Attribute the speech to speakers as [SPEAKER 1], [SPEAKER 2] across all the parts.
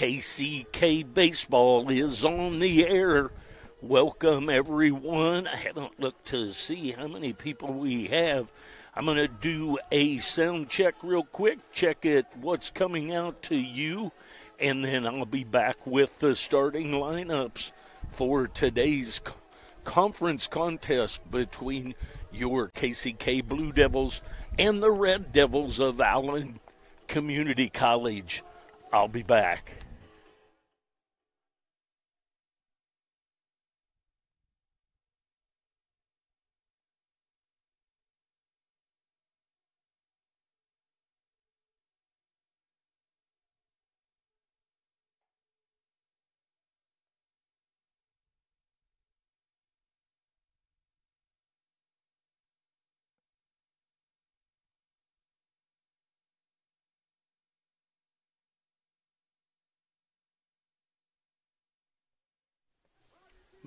[SPEAKER 1] KCK Baseball is on the air. Welcome, everyone. I haven't looked to see how many people we have. I'm going to do a sound check real quick, check it, what's coming out to you, and then I'll be back with the starting lineups for today's conference contest between your KCK Blue Devils and the Red Devils of Allen Community College. I'll be back.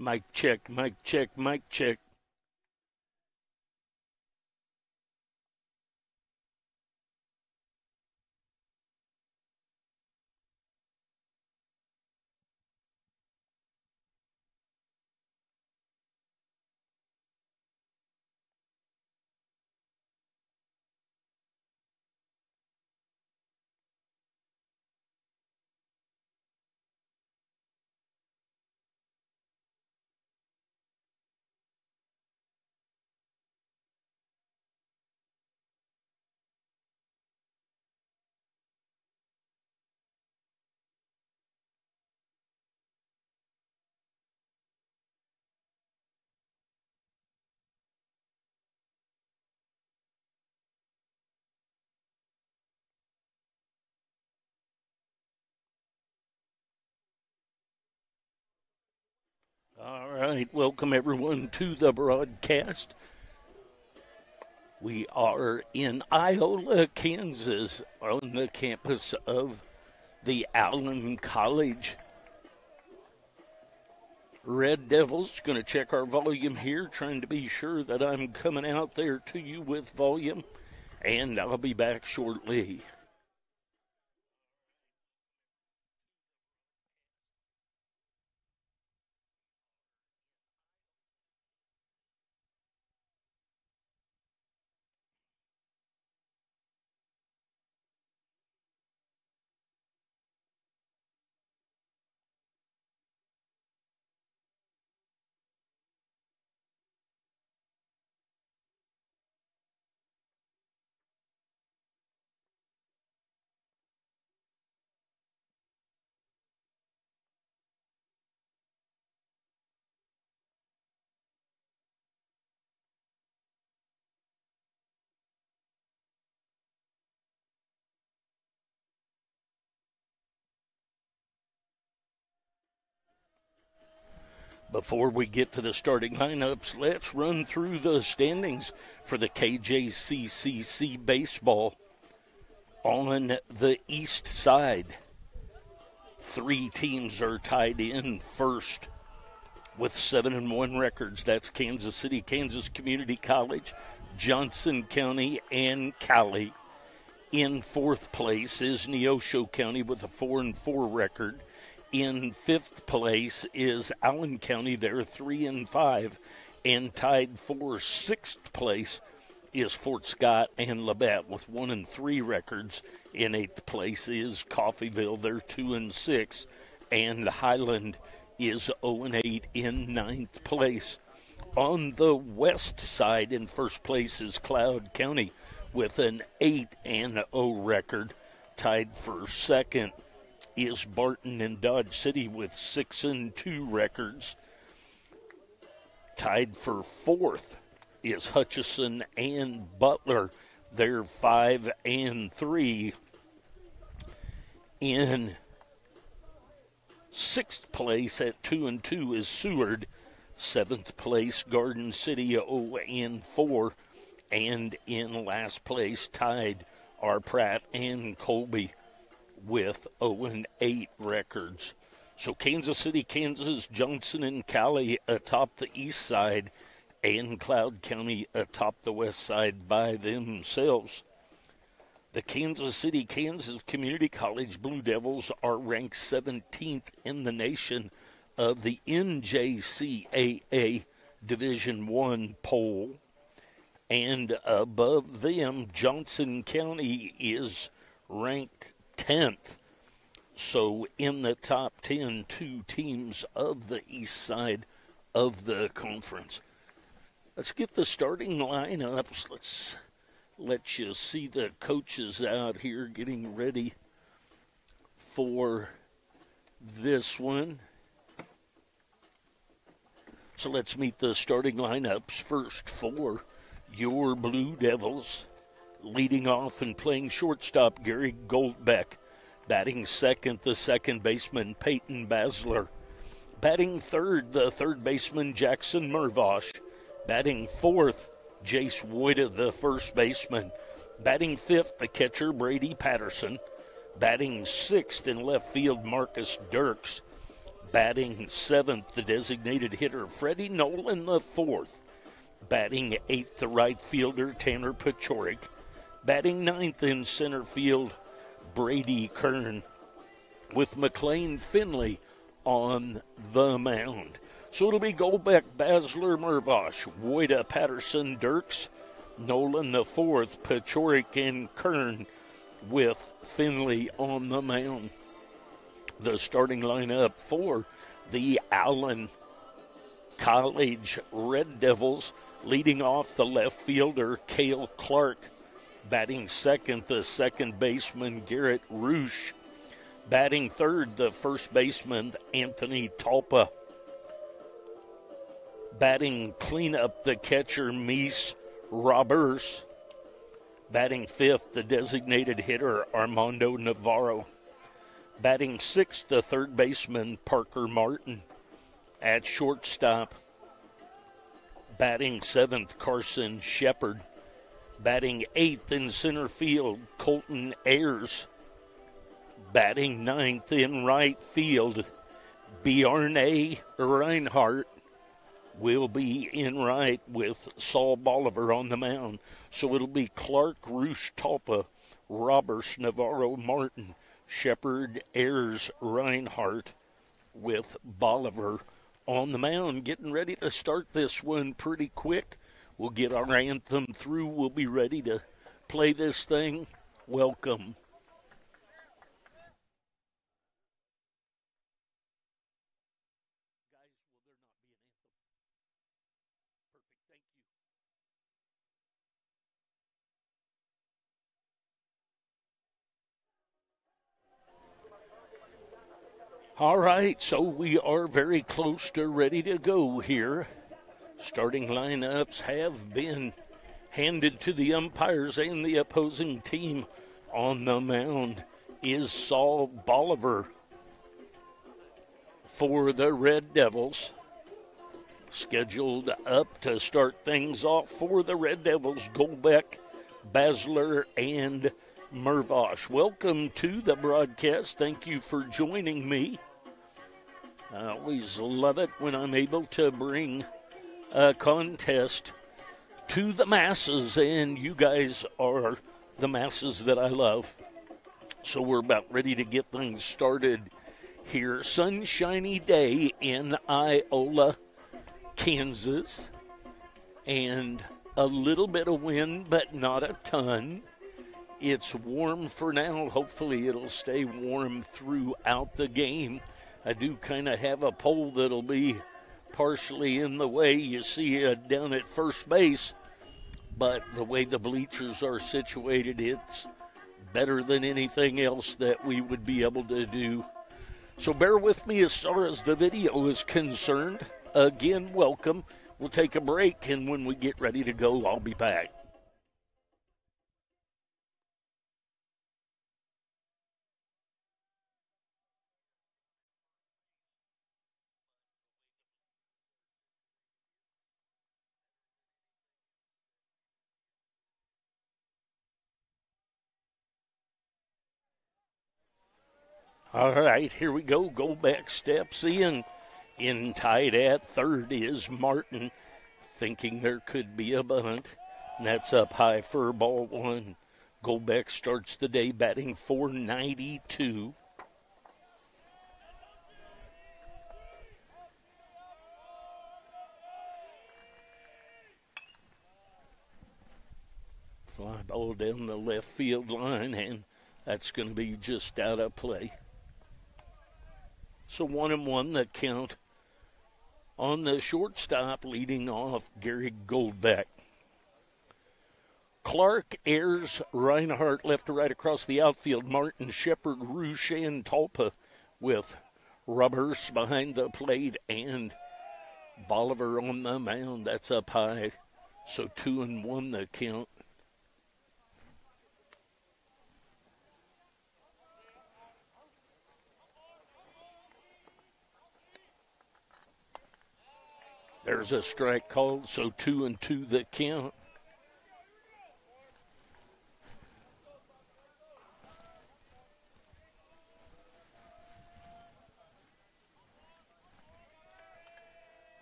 [SPEAKER 1] Mic check, mic check, mic check. Welcome everyone to the broadcast. We are in Iola, Kansas, on the campus of the Allen College Red Devils. Going to check our volume here, trying to be sure that I'm coming out there to you with volume, and I'll be back shortly. Before we get to the starting lineups, let's run through the standings for the KJCCC baseball on the east side. Three teams are tied in first with seven and one records. That's Kansas City, Kansas Community College, Johnson County, and Cowley. In fourth place is Neosho County with a four and four record. In fifth place is Allen County. They're three and five, and tied for sixth place is Fort Scott and Labette with one and three records. In eighth place is Coffeyville. They're two and six, and Highland is 0 and 8 in ninth place. On the west side, in first place is Cloud County with an 8 and 0 record, tied for second is Barton and Dodge City with six and two records. Tied for fourth is Hutchinson and Butler. They're five and three. In sixth place at two and two is Seward. Seventh place, Garden City 0 and 4. And in last place, tied are Pratt and Colby with 0 8 records. So Kansas City, Kansas, Johnson, and Cowley atop the east side, and Cloud County atop the west side by themselves. The Kansas City, Kansas Community College Blue Devils are ranked 17th in the nation of the NJCAA Division 1 poll. And above them, Johnson County is ranked 10th. So in the top 10, two teams of the east side of the conference. Let's get the starting lineups. Let's let you see the coaches out here getting ready for this one. So let's meet the starting lineups first for your Blue Devils. Leading off and playing shortstop, Gary Goldbeck. Batting second, the second baseman, Peyton Basler. Batting third, the third baseman, Jackson Mervosh. Batting fourth, Jace Woida, the first baseman. Batting fifth, the catcher, Brady Patterson. Batting sixth in left field, Marcus Dirks. Batting seventh, the designated hitter, Freddie Nolan, the fourth. Batting eighth, the right fielder, Tanner Pachorik. Batting ninth in center field, Brady Kern. With McLean Finley on the mound. So it'll be Goldbeck, Basler, Mervosh, Woida, Patterson, Dirks, Nolan the fourth, Pachorik, and Kern with Finley on the mound. The starting lineup for the Allen College Red Devils, leading off the left fielder, Cale Clark, batting second, the second baseman, Garrett Roosh. Batting third, the first baseman, Anthony Talpa. Batting cleanup, the catcher, Mies Roberts. Batting fifth, the designated hitter, Armando Navarro. Batting sixth, the third baseman, Parker Martin. At shortstop, batting seventh, Carson Shepard. Batting eighth in center field, Colton Ayers. Batting ninth in right field, Bjarne Reinhardt will be in right with Saul Bolivar on the mound. So it'll be Clark, Roosh, Talpa, Roberts, Navarro, Martin, Shepard, Ayers, Reinhardt with Bolivar on the mound, getting ready to start this one pretty quick. We'll get our anthem through. We'll be ready to play this thing. Welcome All right, so we are very close to ready to go here. Starting lineups have been handed to the umpires and the opposing team. On the mound is Saul Bolivar for the Red Devils. Scheduled up to start things off for the Red Devils, Goldbeck, Basler, and Mervosh. Welcome to the broadcast. Thank you for joining me. I always love it when I'm able to bring a contest to the masses, and you guys are the masses that I love. So we're about ready to get things started here. Sunshiny day in Iola, Kansas, and a little bit of wind, but not a ton. It's warm for now. Hopefully, it'll stay warm throughout the game. I do kind of have a pole that'll be partially in the way you see down at first base, but the way the bleachers are situated, it's better than anything else that we would be able to do. So bear with me as far as the video is concerned. Again, welcome. We'll take a break, and when we get ready to go, I'll be back. All right, here we go. Goldbeck steps in. In tight at third is Martin, thinking there could be a bunt. That's up high for ball one. Goldbeck starts the day batting 492. Fly ball down the left field line, and that's going to be just out of play. So one and one the count on the shortstop, leading off Gary Goldbeck. Clark, Ayers, Reinhardt left to right across the outfield. Martin, Shepard, Roosh, and Talpa with Roberts behind the plate and Bolivar on the mound. That's up high. So two and one the count. There's a strike called, so two and two the count.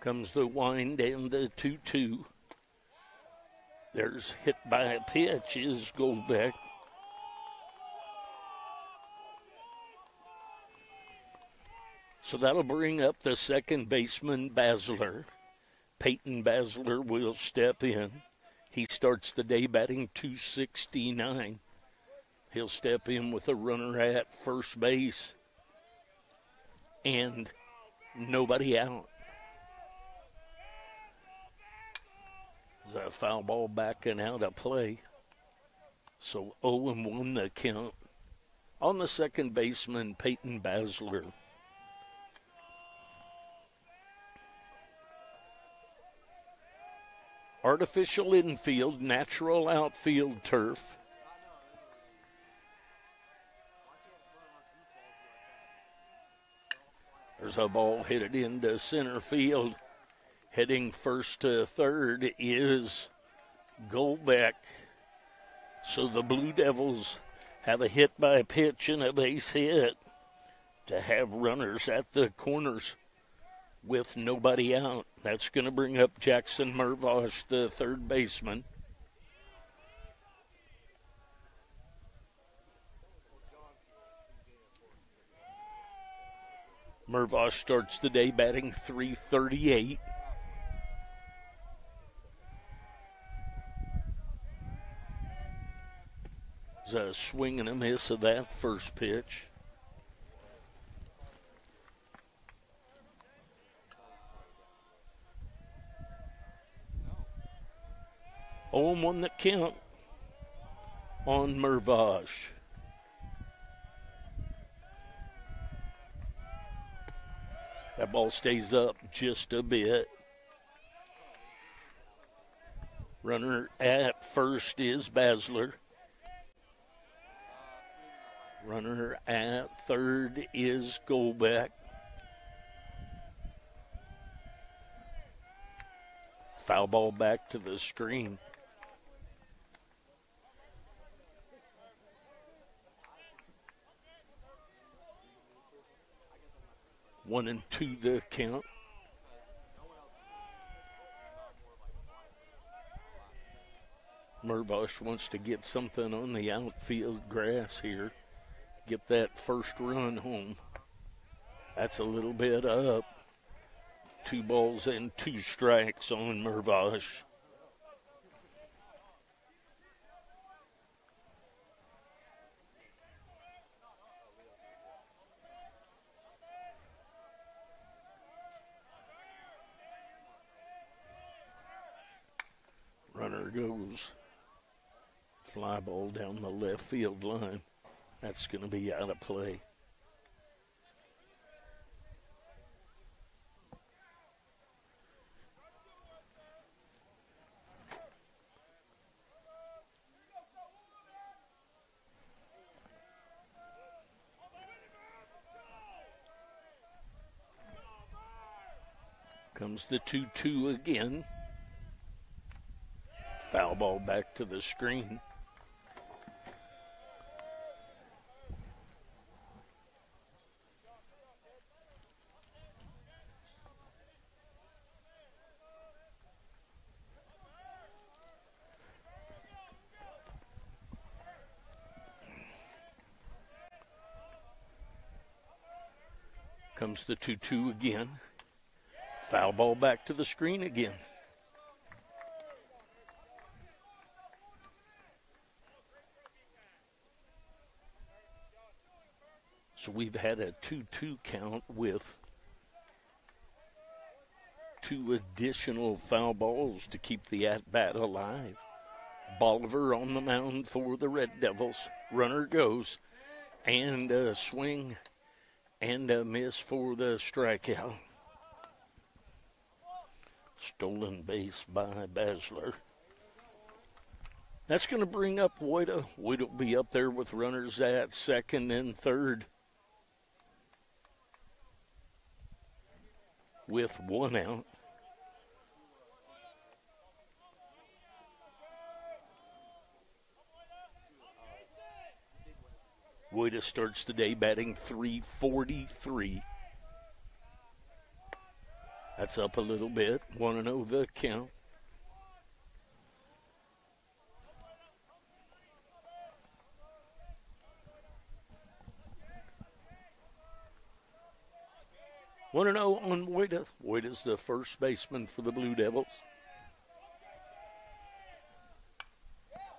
[SPEAKER 1] Comes the wind and the 2 2. There's hit by a pitch, is Goldbeck. So that'll bring up the second baseman, Basler. Peyton Basler will step in. He starts the day batting 269. He'll step in with a runner at first base and nobody out. Is a foul ball backing out of play. So 0 and 1 the count. On the second baseman, Peyton Basler. Artificial infield, natural outfield turf. There's a ball hit into center field. Heading first to third is Goldbeck. So the Blue Devils have a hit by pitch and a base hit to have runners at the corners with nobody out. That's going to bring up Jackson Mervosh, the third baseman. Mervosh starts the day batting 338. a uh, swing and a miss of that first pitch. Oh, one that count on Mervosh. That ball stays up just a bit. Runner at first is Basler. Runner at third is Goldbeck. Foul ball back to the screen. One and two the count. Mervosh wants to get something on the outfield grass here get that first run home. That's a little bit up. Two balls and two strikes on Mervosh. Runner goes. Fly ball down the left field line. That's going to be out of play. Comes the 2 2 again. Foul ball back to the screen. The 2 2 again. Foul ball back to the screen again. So we've had a 2 2 count with two additional foul balls to keep the at bat alive. Bolivar on the mound for the Red Devils. Runner goes and a swing and a miss for the strikeout. Stolen base by Basler. That's going to bring up Woida. Woida will be up there with runners at second and third. With one out. Woida starts the day batting 343. That's up a little bit. Want to know the count? Want to know on Woida? Woida's the first baseman for the Blue Devils.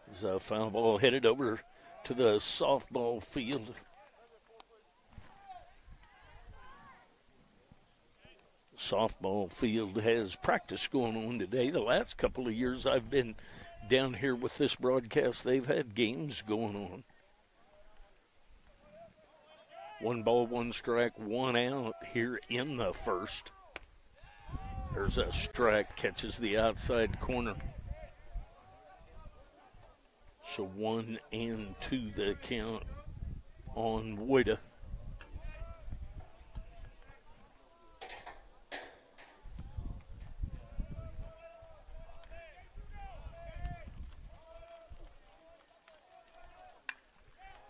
[SPEAKER 1] There's a uh, foul ball headed over to the softball field. Softball field has practice going on today. The last couple of years I've been down here with this broadcast, they've had games going on. One ball, one strike, one out here in the first. There's a strike, catches the outside corner. So one and two the count on Woida.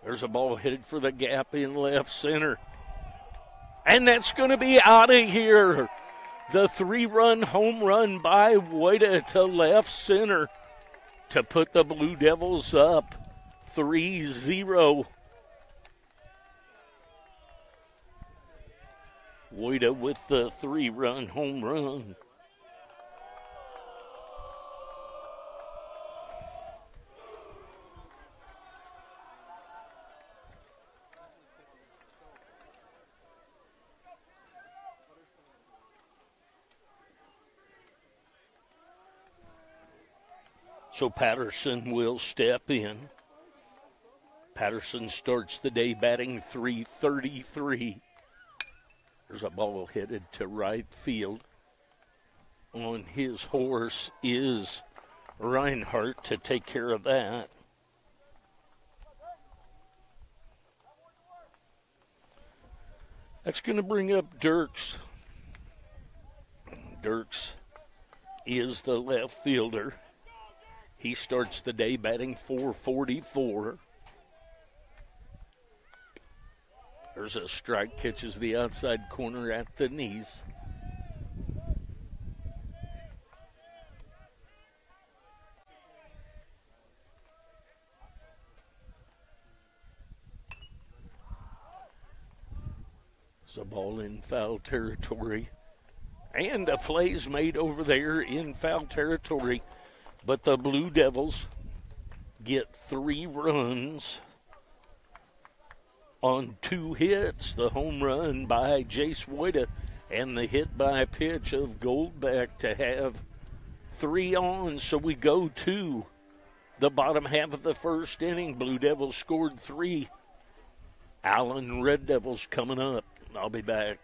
[SPEAKER 1] There's a ball headed for the gap in left center. And that's going to be out of here. The three run home run by Woida to left center to put the Blue Devils up 3 0. Woida with the three run home run. So Patterson will step in. Patterson starts the day batting 333. There's a ball headed to right field. On his horse is Reinhardt to take care of that. That's going to bring up Dirks. Dirks is the left fielder. He starts the day batting 444. There's a strike, catches the outside corner at the knees. It's a ball in foul territory. And a play's made over there in foul territory. But the Blue Devils get three runs on two hits the home run by Jace Woida and the hit by pitch of Goldbeck to have three on. So we go to the bottom half of the first inning. Blue Devils scored three. Allen Red Devils coming up. I'll be back.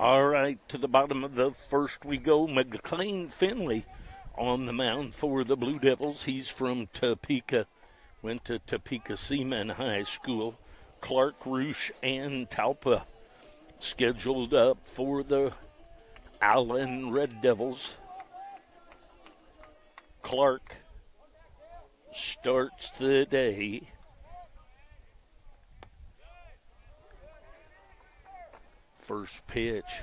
[SPEAKER 1] All right, to the bottom of the first we go. McLean Finley on the mound for the Blue Devils. He's from Topeka, went to Topeka Seaman High School. Clark Roosh and Talpa scheduled up for the Allen Red Devils. Clark starts the day. First pitch.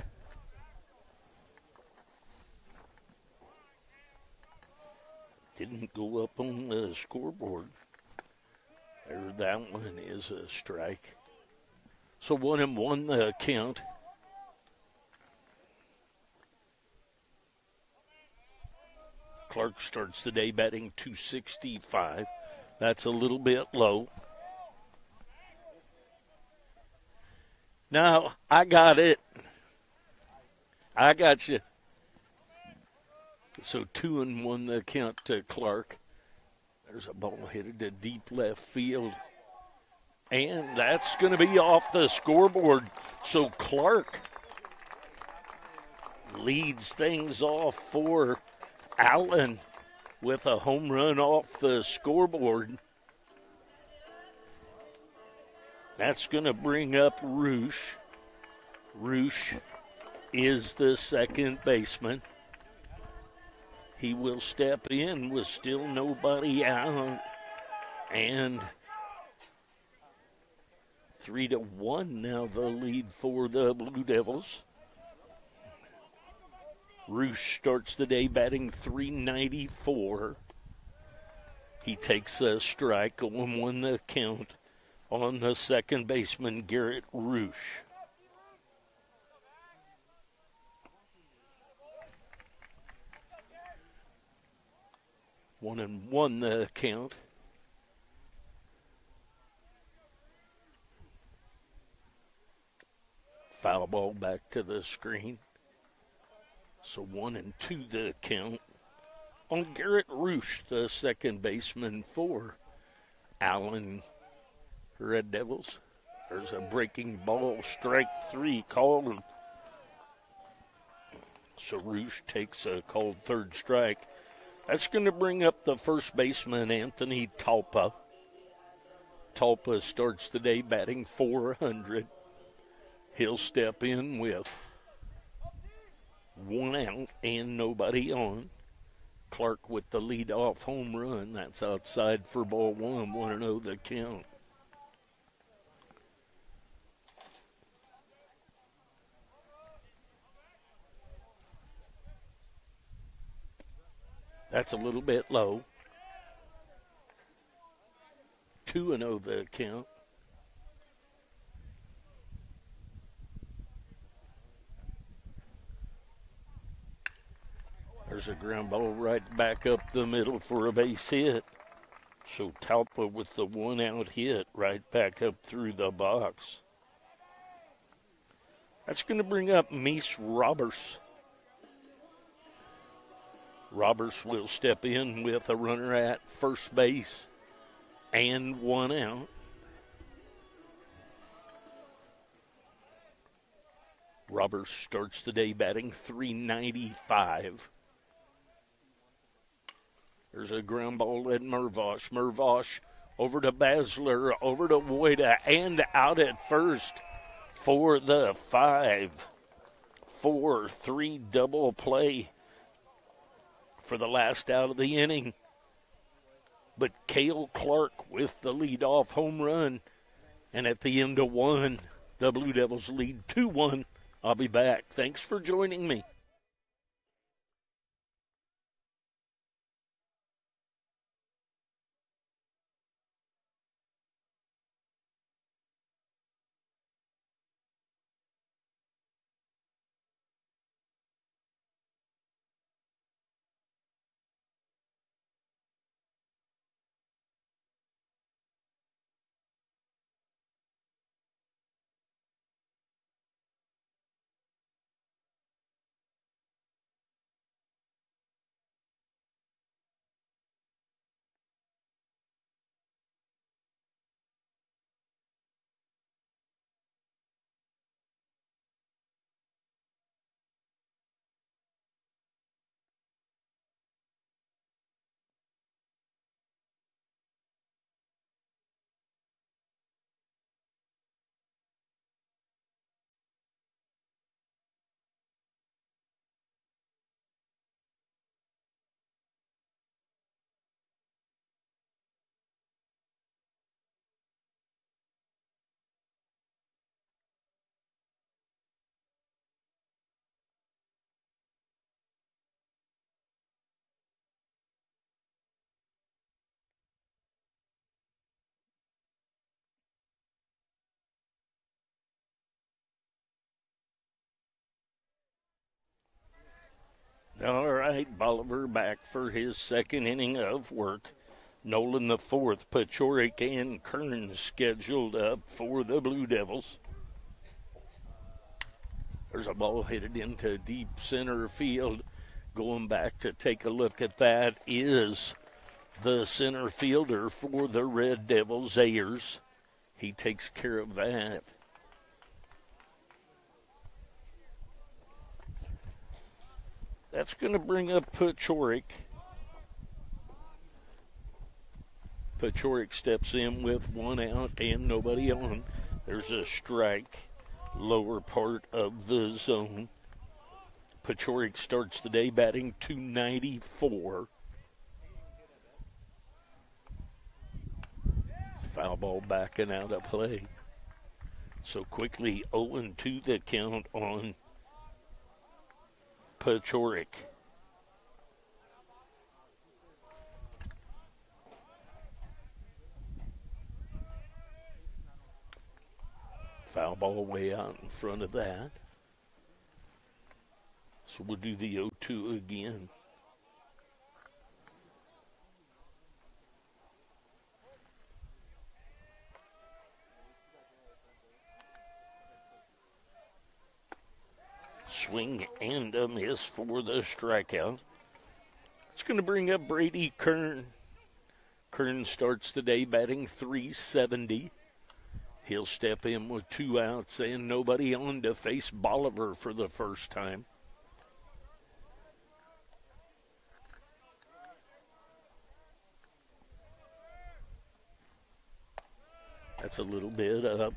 [SPEAKER 1] Didn't go up on the scoreboard. There, that one is a strike. So one and one the count. Clark starts the day batting 265. That's a little bit low. Now, I got it. I got you. So two and one the count to Clark. There's a ball headed to deep left field. And that's going to be off the scoreboard. So Clark leads things off for Allen with a home run off the scoreboard. That's going to bring up Roosh. Roosh is the second baseman. He will step in with still nobody out. And three to one now the lead for the Blue Devils. Roosh starts the day batting 394. He takes a strike, on 1 the count on the second baseman, Garrett Roosh. One and one the count. Foul ball back to the screen. So one and two the count on Garrett Roosh, the second baseman for Allen Red Devils. There's a breaking ball, strike three called. So Roosh takes a called third strike. That's going to bring up the first baseman, Anthony Talpa. Talpa starts the day batting 400. He'll step in with one out and nobody on. Clark with the lead off home run. That's outside for ball one. Want to know the count. That's a little bit low. 2 and 0 the count. There's a ground ball right back up the middle for a base hit. So Talpa with the one out hit right back up through the box. That's going to bring up Meese Roberts. Roberts will step in with a runner at first base and one out. Roberts starts the day batting 395. There's a ground ball at Mervosh. Mervosh over to Basler, over to Woida, and out at first for the five, four, three double play for the last out of the inning. But Cale Clark with the lead-off home run. And at the end of one, the Blue Devils lead 2 1. I'll be back. Thanks for joining me. All right, Bolivar back for his second inning of work. Nolan the fourth, Pachorik and Kern scheduled up for the Blue Devils. There's a ball headed into deep center field. Going back to take a look at that is the center fielder for the Red Devils, Ayers. He takes care of that. That's going to bring up Pachorik. Pachorik steps in with one out and nobody on. There's a strike, lower part of the zone. Pachorik starts the day batting 294. Foul ball backing out of play. So quickly 0 2 the count on Pachorik. Foul ball way out in front of that. So we'll do the 0 2 again. Swing and a miss for the strikeout. It's going to bring up Brady Kern. Kern starts the day batting 370. He'll step in with two outs and nobody on to face Bolivar for the first time. That's a little bit up.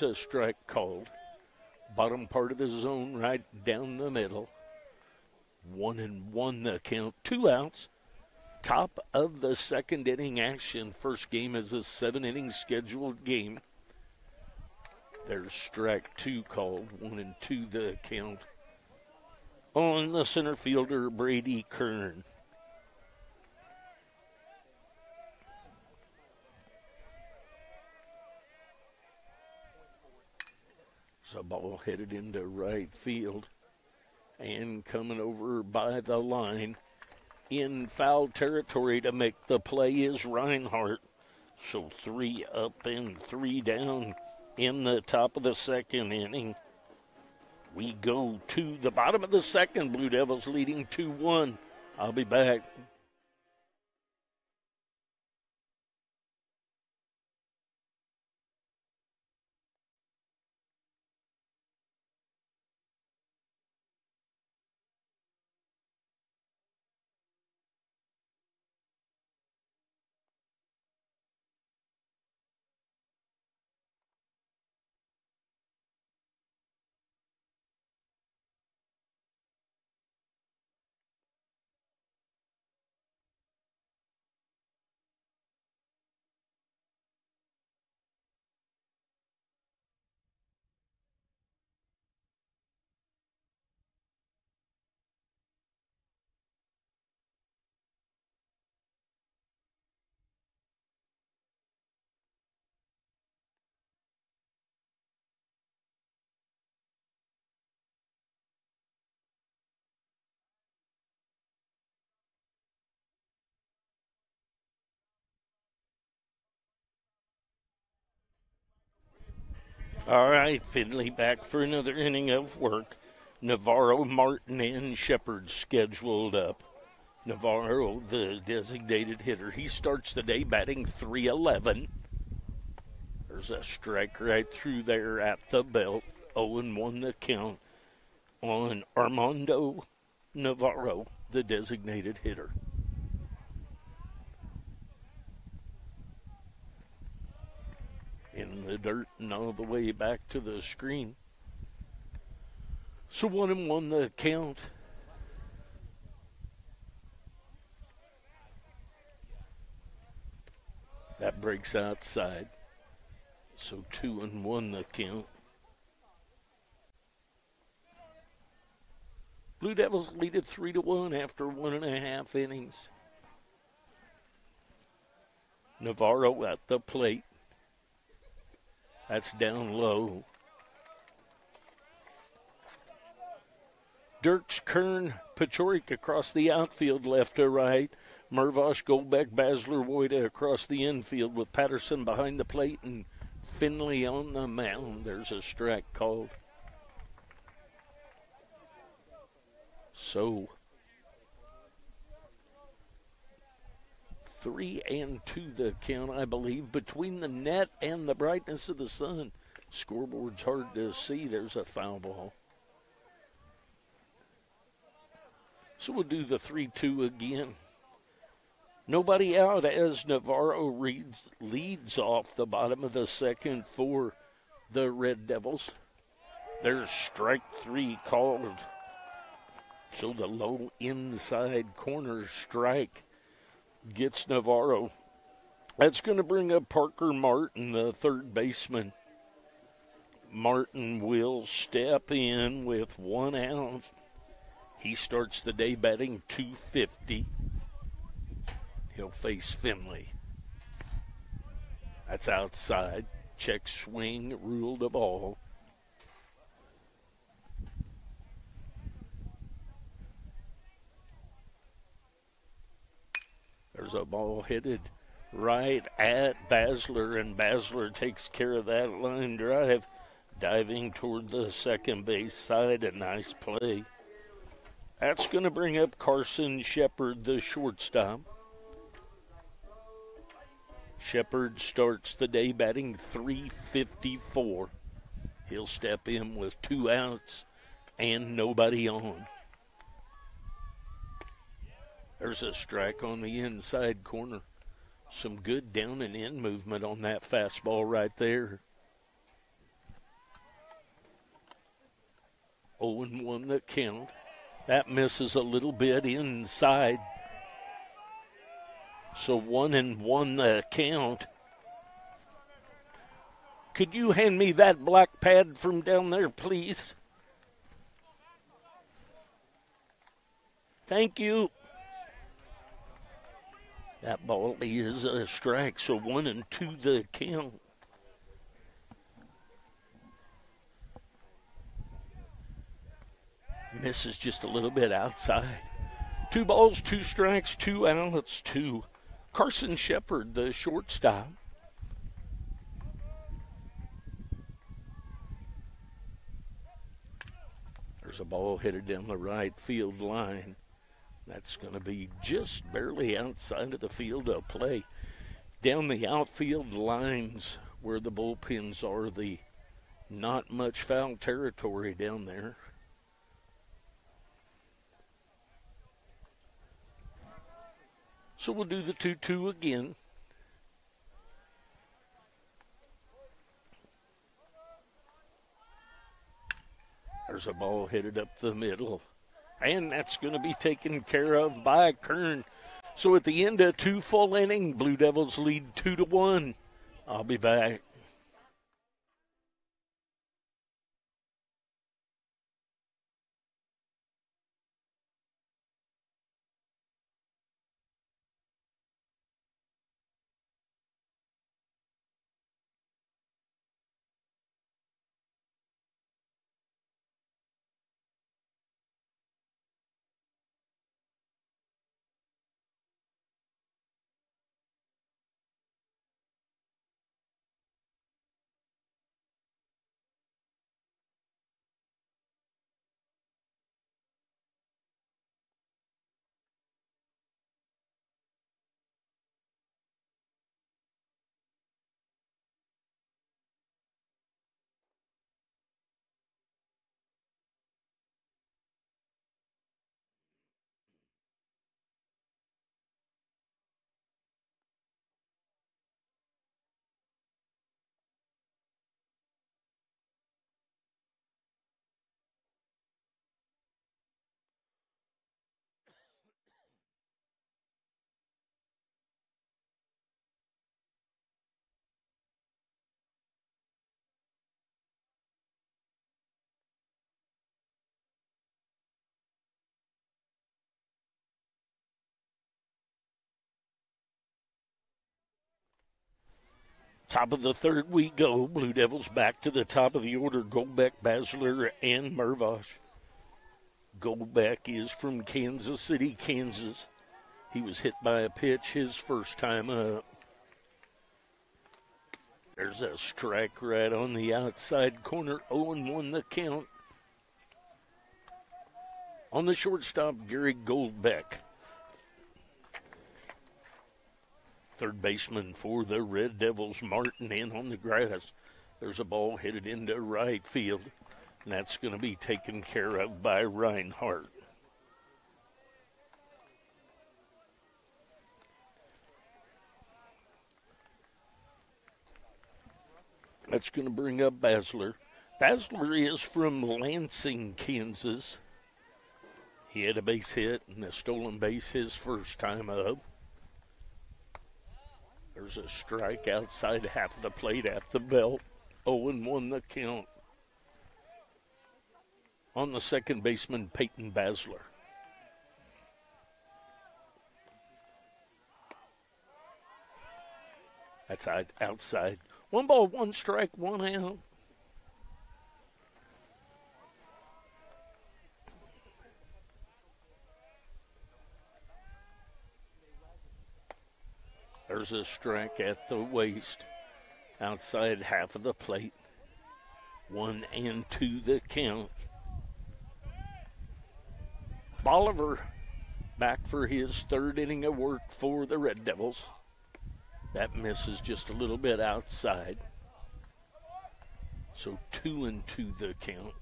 [SPEAKER 1] There's a strike called. Bottom part of the zone, right down the middle. One and one the count. Two outs. Top of the second inning action. First game is a seven inning scheduled game. There's strike two called. One and two the count. On the center fielder, Brady Kern. A ball headed into right field and coming over by the line in foul territory to make the play is Reinhardt. So three up and three down in the top of the second inning. We go to the bottom of the second. Blue Devils leading 2 1. I'll be back. All right, Finley back for another inning of work. Navarro, Martin, and Shepard scheduled up. Navarro, the designated hitter, he starts the day batting 311. There's a strike right through there at the belt. 0 1 the count on Armando Navarro, the designated hitter. in the dirt and all the way back to the screen. So one and one the count. That breaks outside. So two and one the count. Blue Devils lead it three to one after one and a half innings. Navarro at the plate. That's down low. Dirks, Kern, Pachorik across the outfield, left to right. Mervosh, Goldbeck, Basler, Wojda across the infield with Patterson behind the plate and Finley on the mound. There's a strike called. So three and two the count, I believe, between the net and the brightness of the sun. Scoreboard's hard to see. There's a foul ball. So we'll do the 3 2 again. Nobody out as Navarro reads, leads off the bottom of the second for the Red Devils. There's strike three called. So the low inside corner strike gets Navarro. That's going to bring up Parker Martin, the third baseman. Martin will step in with one out. He starts the day batting 250. He'll face Finley. That's outside. Check swing, ruled a ball. There's a ball headed right at Basler, and Basler takes care of that line drive, diving toward the second base side. A nice play. That's going to bring up Carson Shepard, the shortstop. Shepard starts the day batting 354. He'll step in with two outs and nobody on. There's a strike on the inside corner. Some good down and in movement on that fastball right there. 0 1 the count. That misses a little bit inside. So one and one the count. Could you hand me that black pad from down there, please? Thank you. That ball is uh, a strike, so one and two the count. Misses just a little bit outside. Two balls, two strikes, two outs, two. Carson Shepard, the shortstop. There's a ball headed down the right field line. That's going to be just barely outside of the field of play. Down the outfield lines where the bullpens are, the not much foul territory down there. So we'll do the 2 2 again. There's a ball headed up the middle. And that's going to be taken care of by Kern. So at the end of two full inning, Blue Devils lead two to one. I'll be back. Top of the third we go. Blue Devils back to the top of the order. Goldbeck, Basler, and Mervosh. Goldbeck is from Kansas City, Kansas. He was hit by a pitch his first time up. There's a strike right on the outside corner. Oh, Owen won the count. On the shortstop, Gary Goldbeck. Third baseman for the Red Devils, Martin, in on the grass. There's a ball headed into right field, and that's going to be taken care of by Reinhardt. That's going to bring up Basler. Basler is from Lansing, Kansas. He had a base hit and a stolen base his first time up. There's a strike outside half the plate at the belt. Owen won the count. On the second baseman, Peyton Basler. That's outside. One ball, one strike, one out. There's a strike at the waist, outside half of the plate. One and two the count. Bolivar back for his third inning of work for the Red Devils. That misses just a little bit outside. So two and two the count.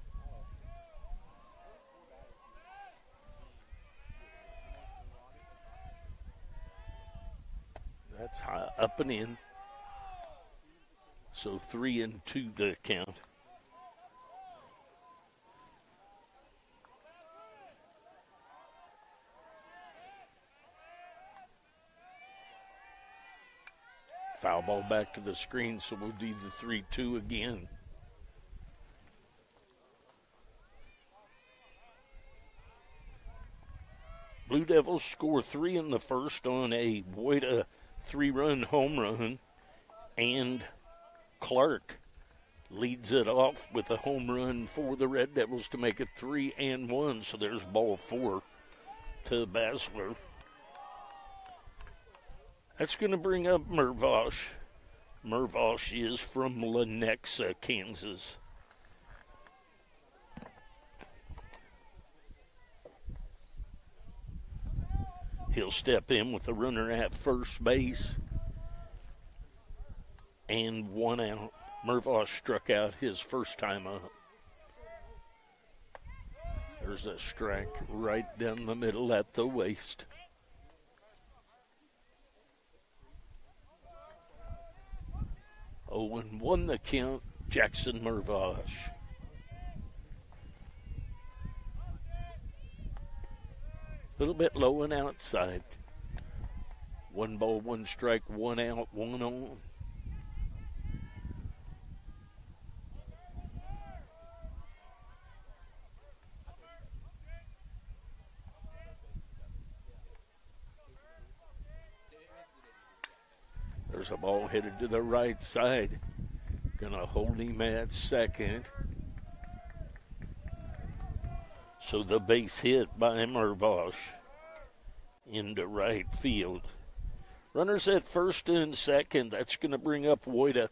[SPEAKER 1] That's high, up and in. So three and two the count. Foul ball back to the screen, so we'll do the 3 2 again. Blue Devils score three in the first on a Woida three run home run, and Clark leads it off with a home run for the Red Devils to make it three and one. So there's ball four to Basler. That's going to bring up Mervosh. Mervosh is from Lenexa, Kansas. He'll step in with a runner at first base and one out. Mervosh struck out his first time up. There's a strike right down the middle at the waist. Oh, Owen won the count. Jackson Mervosh. Little bit low and outside. One ball, one strike, one out, one on. There's a ball headed to the right side. Gonna hold him at second. So the base hit by Mervosh into right field. Runners at first and second. That's going to bring up Woida.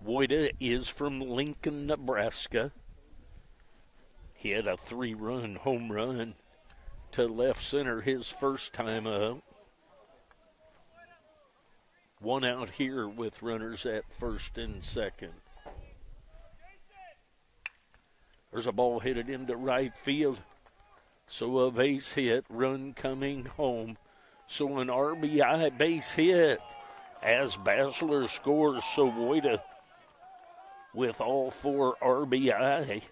[SPEAKER 1] Woida is from Lincoln, Nebraska. He had a three run home run to left center his first time up. One out here with runners at first and second. There's a ball headed into right field. So a base hit, run coming home. So an RBI base hit as Basler scores. So with all four RBI.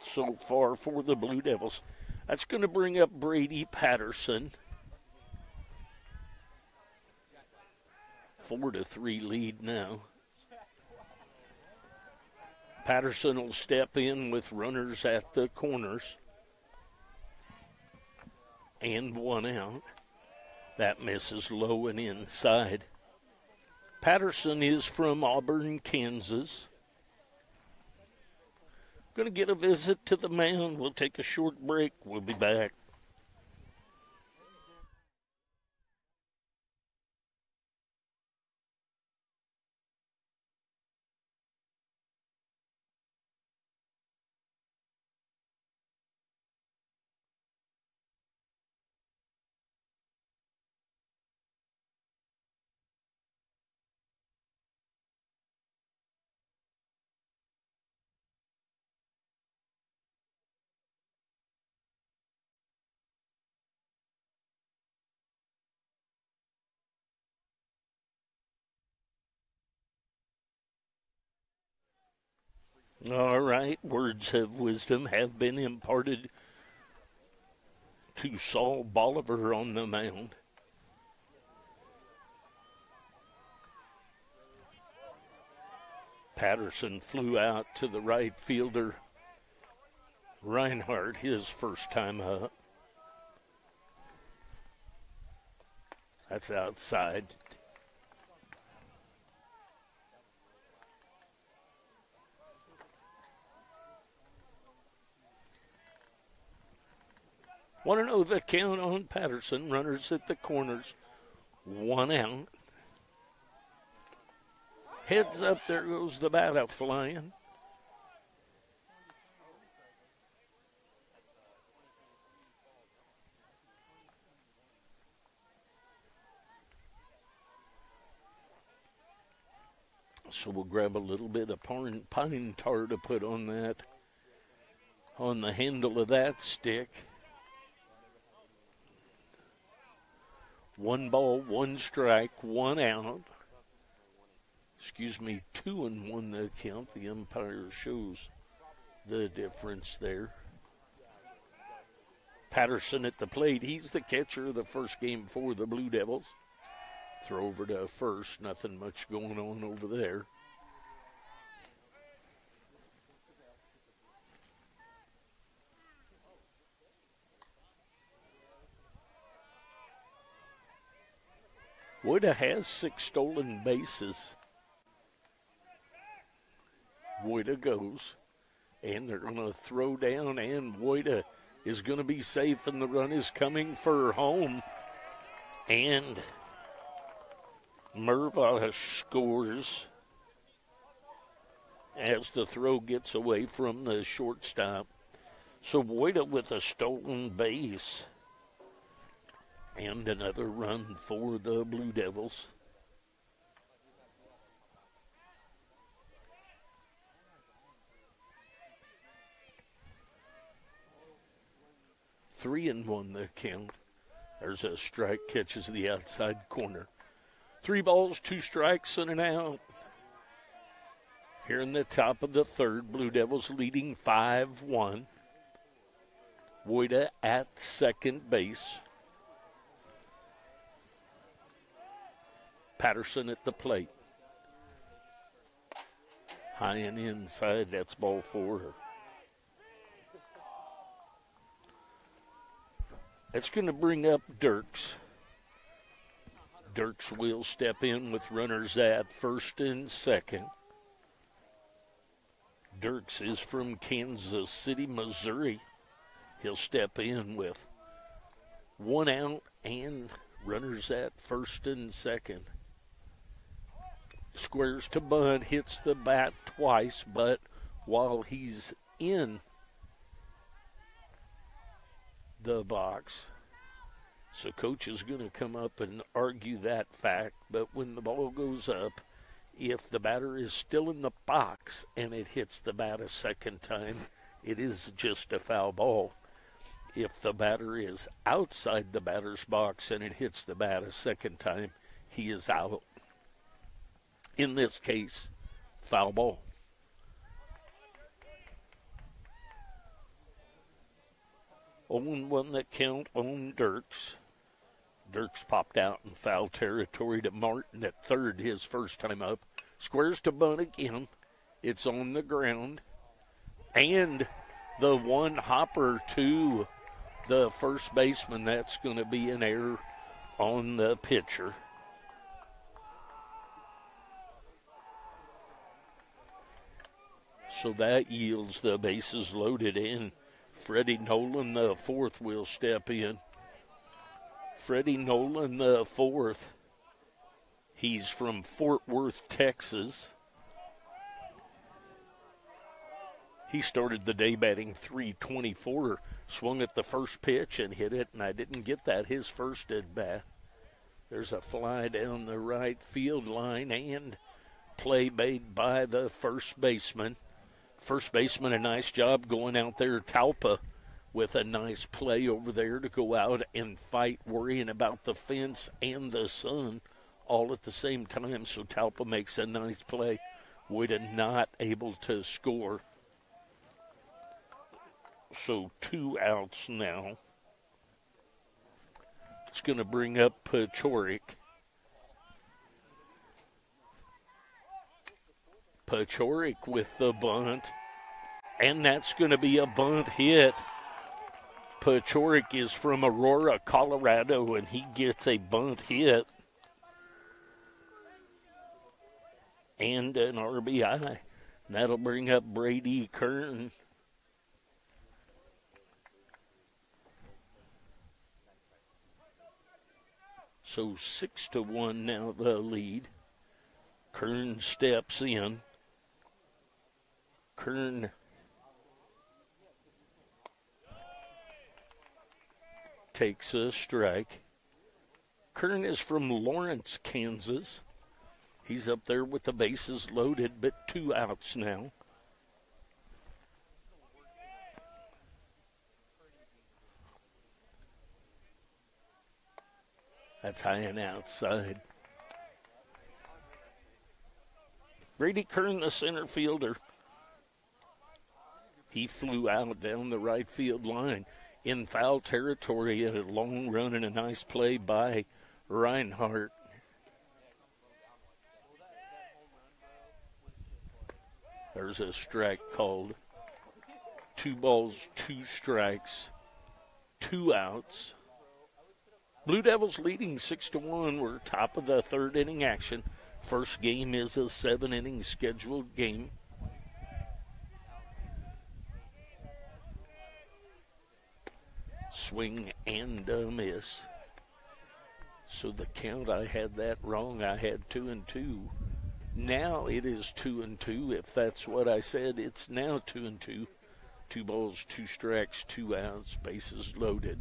[SPEAKER 1] So far for the Blue Devils. That's going to bring up Brady Patterson. Four to three lead now. Patterson will step in with runners at the corners. And one out. That misses low and inside. Patterson is from Auburn, Kansas. Going to get a visit to the mound. We'll take a short break. We'll be back. All right, words of wisdom have been imparted to Saul Bolivar on the mound. Patterson flew out to the right fielder. Reinhardt, his first time up. That's outside. Want to know the count on Patterson? Runners at the corners. One out. Heads up, there goes the bat out flying. So we'll grab a little bit of pine, pine tar to put on that, on the handle of that stick. One ball, one strike, one out. Excuse me, two and one the count. The umpire shows the difference there. Patterson at the plate. He's the catcher of the first game for the Blue Devils. Throw over to first. Nothing much going on over there. Woida has six stolen bases. Woida goes, and they're going to throw down, and Woida is going to be safe, and the run is coming for home. And Merva scores as the throw gets away from the shortstop. So Woida with a stolen base. And another run for the Blue Devils. Three and one the count. There's a strike, catches the outside corner. Three balls, two strikes, and an out. Here in the top of the third, Blue Devils leading 5 1. Woida at second base. Patterson at the plate. High and inside, that's ball four. That's going to bring up Dirks. Dirks will step in with runners at first and second. Dirks is from Kansas City, Missouri. He'll step in with one out and runners at first and second. Squares to bunt, hits the bat twice, but while he's in the box, so coach is going to come up and argue that fact. But when the ball goes up, if the batter is still in the box and it hits the bat a second time, it is just a foul ball. If the batter is outside the batter's box and it hits the bat a second time, he is out in this case, foul ball. On one that count on Dirks. Dirks popped out in foul territory to Martin at third, his first time up. Squares to bunt again. It's on the ground. And the one hopper to the first baseman. That's going to be an error on the pitcher. So that yields the bases loaded in. Freddie Nolan, the fourth, will step in. Freddie Nolan, the fourth. He's from Fort Worth, Texas. He started the day batting 324, swung at the first pitch and hit it, and I didn't get that his first at bat. There's a fly down the right field line and play made by the first baseman. First baseman, a nice job going out there. Talpa with a nice play over there to go out and fight, worrying about the fence and the sun all at the same time. So Talpa makes a nice play. Would not able to score. So two outs now. It's going to bring up Pachorik. Pachorik with the bunt. And that's going to be a bunt hit. Pachorik is from Aurora, Colorado, and he gets a bunt hit. And an RBI. That'll bring up Brady Kern. So six to one now the lead. Kern steps in. Kern takes a strike. Kern is from Lawrence, Kansas. He's up there with the bases loaded, but two outs now. That's high and outside. Brady Kern, the center fielder. He flew out down the right field line in foul territory. A long run and a nice play by Reinhardt. There's a strike called. Two balls, two strikes, two outs. Blue Devils leading six to one. We're top of the third inning action. First game is a seven inning scheduled game. Swing and a miss. So the count I had that wrong. I had two and two. Now it is two and two. If that's what I said, it's now two and two. Two balls, two strikes, two outs, bases loaded.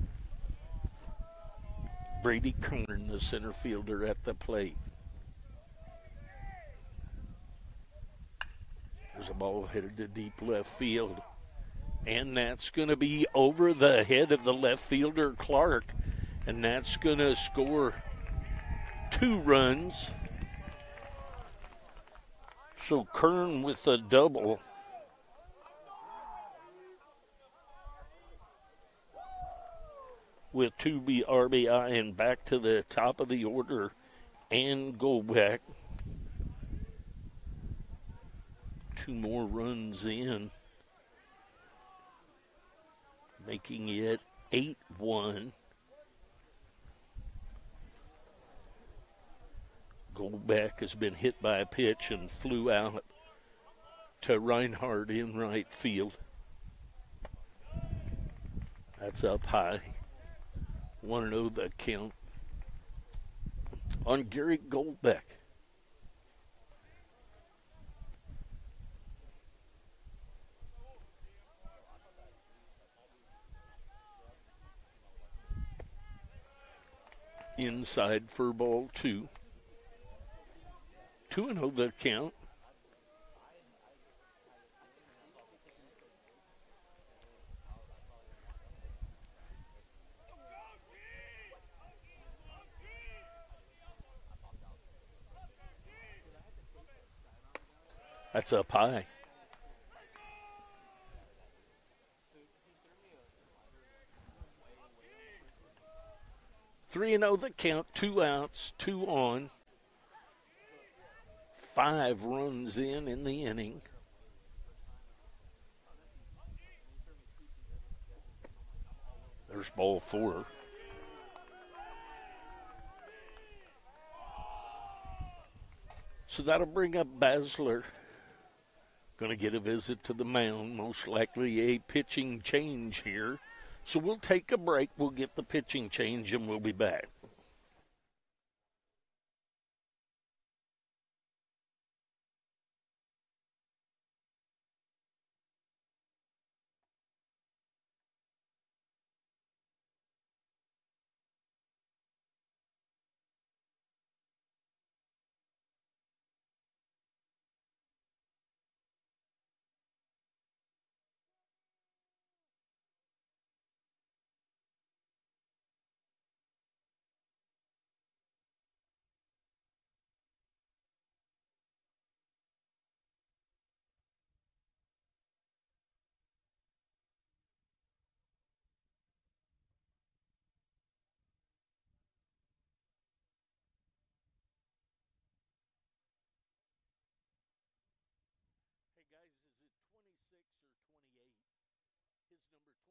[SPEAKER 1] Brady Kern, the center fielder, at the plate. There's a ball headed to deep left field. And that's going to be over the head of the left fielder, Clark. And that's going to score two runs. So Kern with a double. with two RBI and back to the top of the order and go back. Two more runs in, making it 8 1. Goldbeck has been hit by a pitch and flew out to Reinhardt in right field. That's up high want to know the count on Gary Goldbeck. Inside for ball two. 2 and 0 the count. That's up high. Three and zero the count. Two outs, two on. Five runs in in the inning. There's ball four. So that'll bring up Basler. Going to get a visit to the mound, most likely a pitching change here. So we'll take a break. We'll get the pitching change and we'll be back.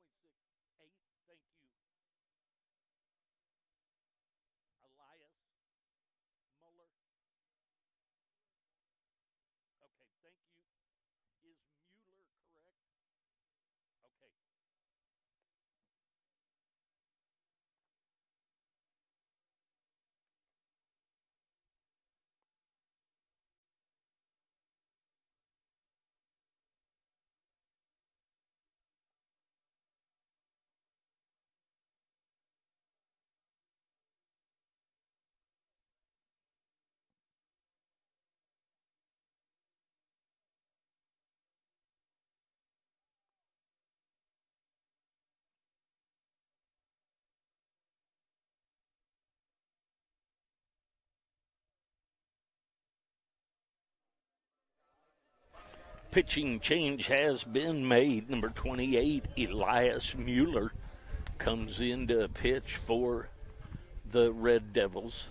[SPEAKER 1] 26. 8. Thank you. Pitching change has been made. Number 28, Elias Mueller, comes in to pitch for the Red Devils.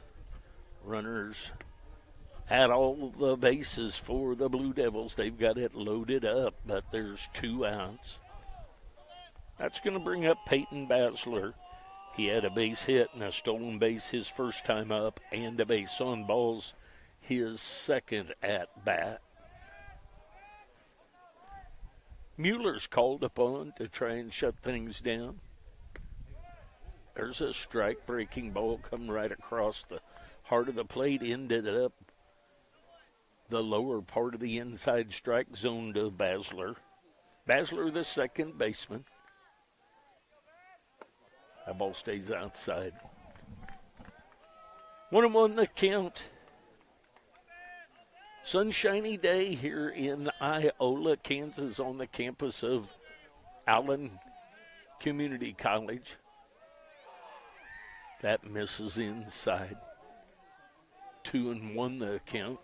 [SPEAKER 1] Runners at all the bases for the Blue Devils. They've got it loaded up, but there's two outs. That's going to bring up Peyton Basler. He had a base hit and a stolen base his first time up, and a base on balls his second at bat. Mueller's called upon to try and shut things down. There's a strike breaking ball come right across the heart of the plate, ended up the lower part of the inside strike zone to Basler. Basler, the second baseman. That ball stays outside. One and one the count. Sunshiny day here in Iola, Kansas, on the campus of Allen Community College. That misses inside. Two and one the count.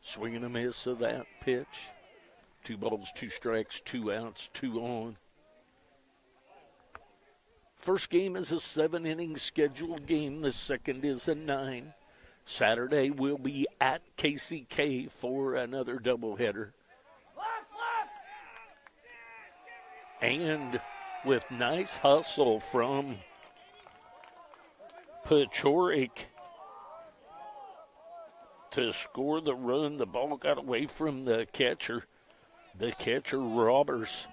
[SPEAKER 1] Swinging a miss of that pitch. Two balls, two strikes, two outs, two on. First game is a seven inning scheduled game, the second is a nine. Saturday we'll be at KCK for another doubleheader. And with nice hustle from Pachorik to score the run, the ball got away from the catcher. The catcher, Roberts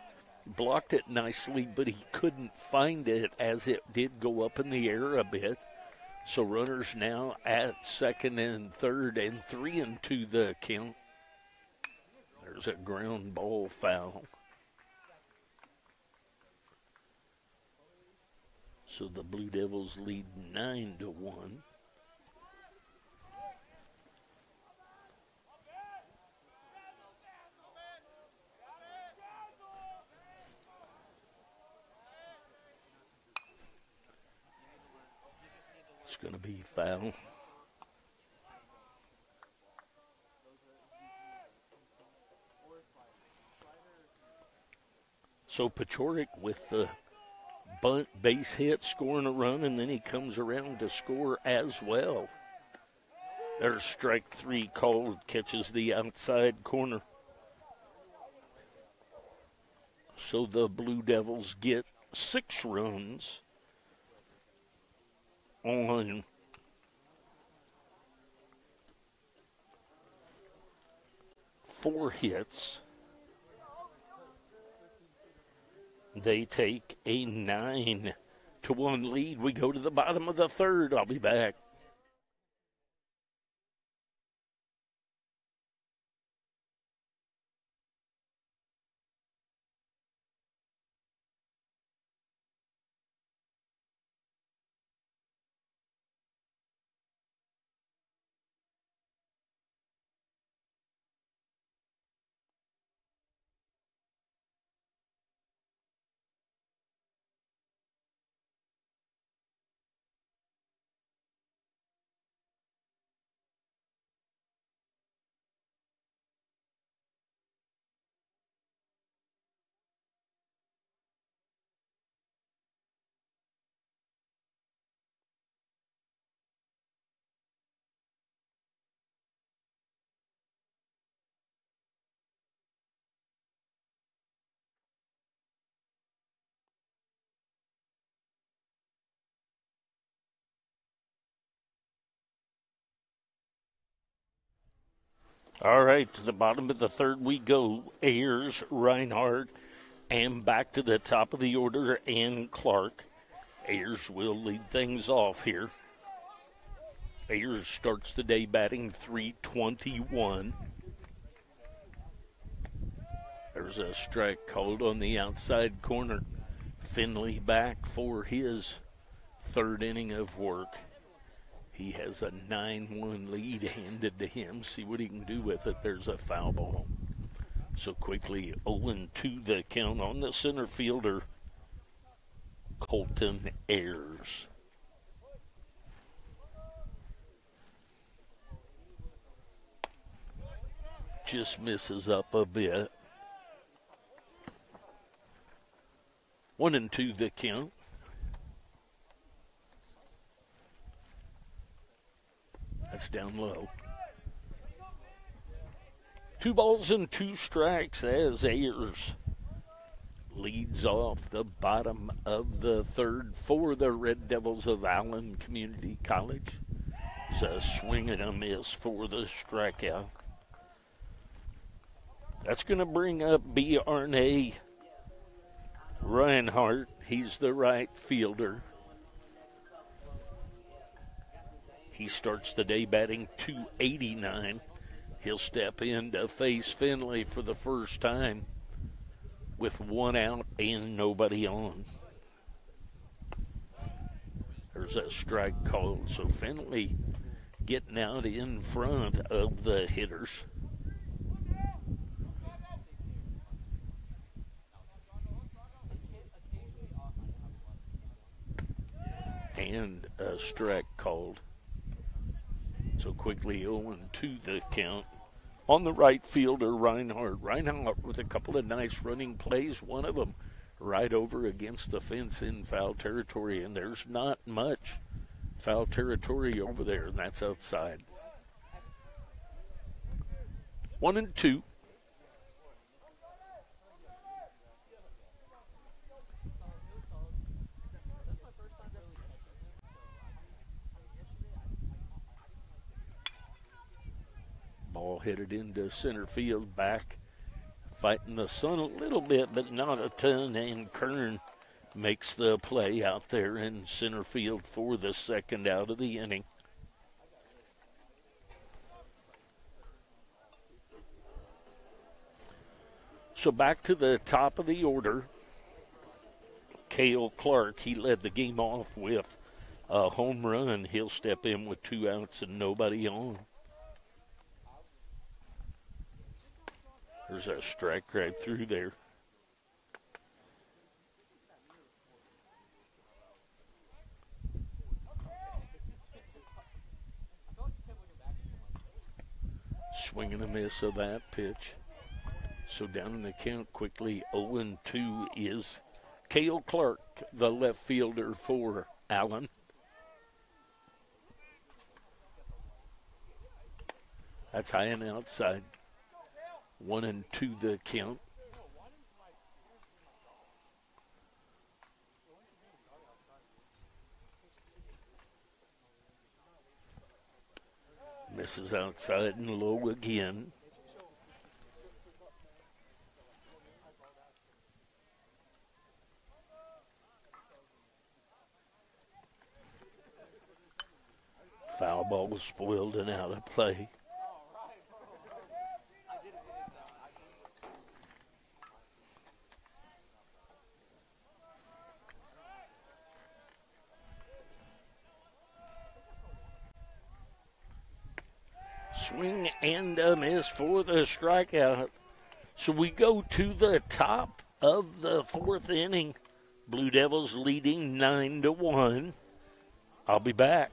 [SPEAKER 1] blocked it nicely, but he couldn't find it as it did go up in the air a bit. So runners now at second and third and three and two the count. There's a ground ball foul. So the Blue Devils lead nine to one. going to be foul. So Pachorik with the bunt base hit, scoring a run, and then he comes around to score as well. There's strike three called, catches the outside corner. So the Blue Devils get six runs on four hits. They take a nine to one lead. We go to the bottom of the third. I'll be back. All right, to the bottom of the third we go. Ayers, Reinhardt, and back to the top of the order, and Clark. Ayers will lead things off here. Ayers starts the day batting 321. There's a strike called on the outside corner. Finley back for his third inning of work. He has a 9 1 lead handed to him. See what he can do with it. There's a foul ball. So quickly 0 2 the count on the center fielder, Colton Ayers. Just misses up a bit. One and two the count. That's down low. Two balls and two strikes as Ayers leads off the bottom of the third for the Red Devils of Allen Community College. It's a swing and a miss for the strikeout. That's going to bring up B. Arne Reinhardt. He's the right fielder. He starts the day batting 289. He'll step in to face Finley for the first time with one out and nobody on. There's a strike called. So Finley getting out in front of the hitters. And a strike called. So quickly 0 2 the count. On the right fielder, Reinhardt. Reinhardt with a couple of nice running plays, one of them right over against the fence in foul territory, and there's not much foul territory over there, and that's outside. One and two. Ball headed into center field back, fighting the sun a little bit, but not a ton. And Kern makes the play out there in center field for the second out of the inning. So back to the top of the order. Cale Clark, he led the game off with a home run. He'll step in with two outs and nobody on. There's a strike right through there. Swing and a miss of that pitch. So down in the count quickly, 0 2 is Cale Clark, the left fielder for Allen. That's high and outside. One and two the count. Misses outside and low again. Foul ball was spoiled and out of play. Swing and a miss for the strikeout. So we go to the top of the fourth inning. Blue Devils leading nine to one. I'll be back.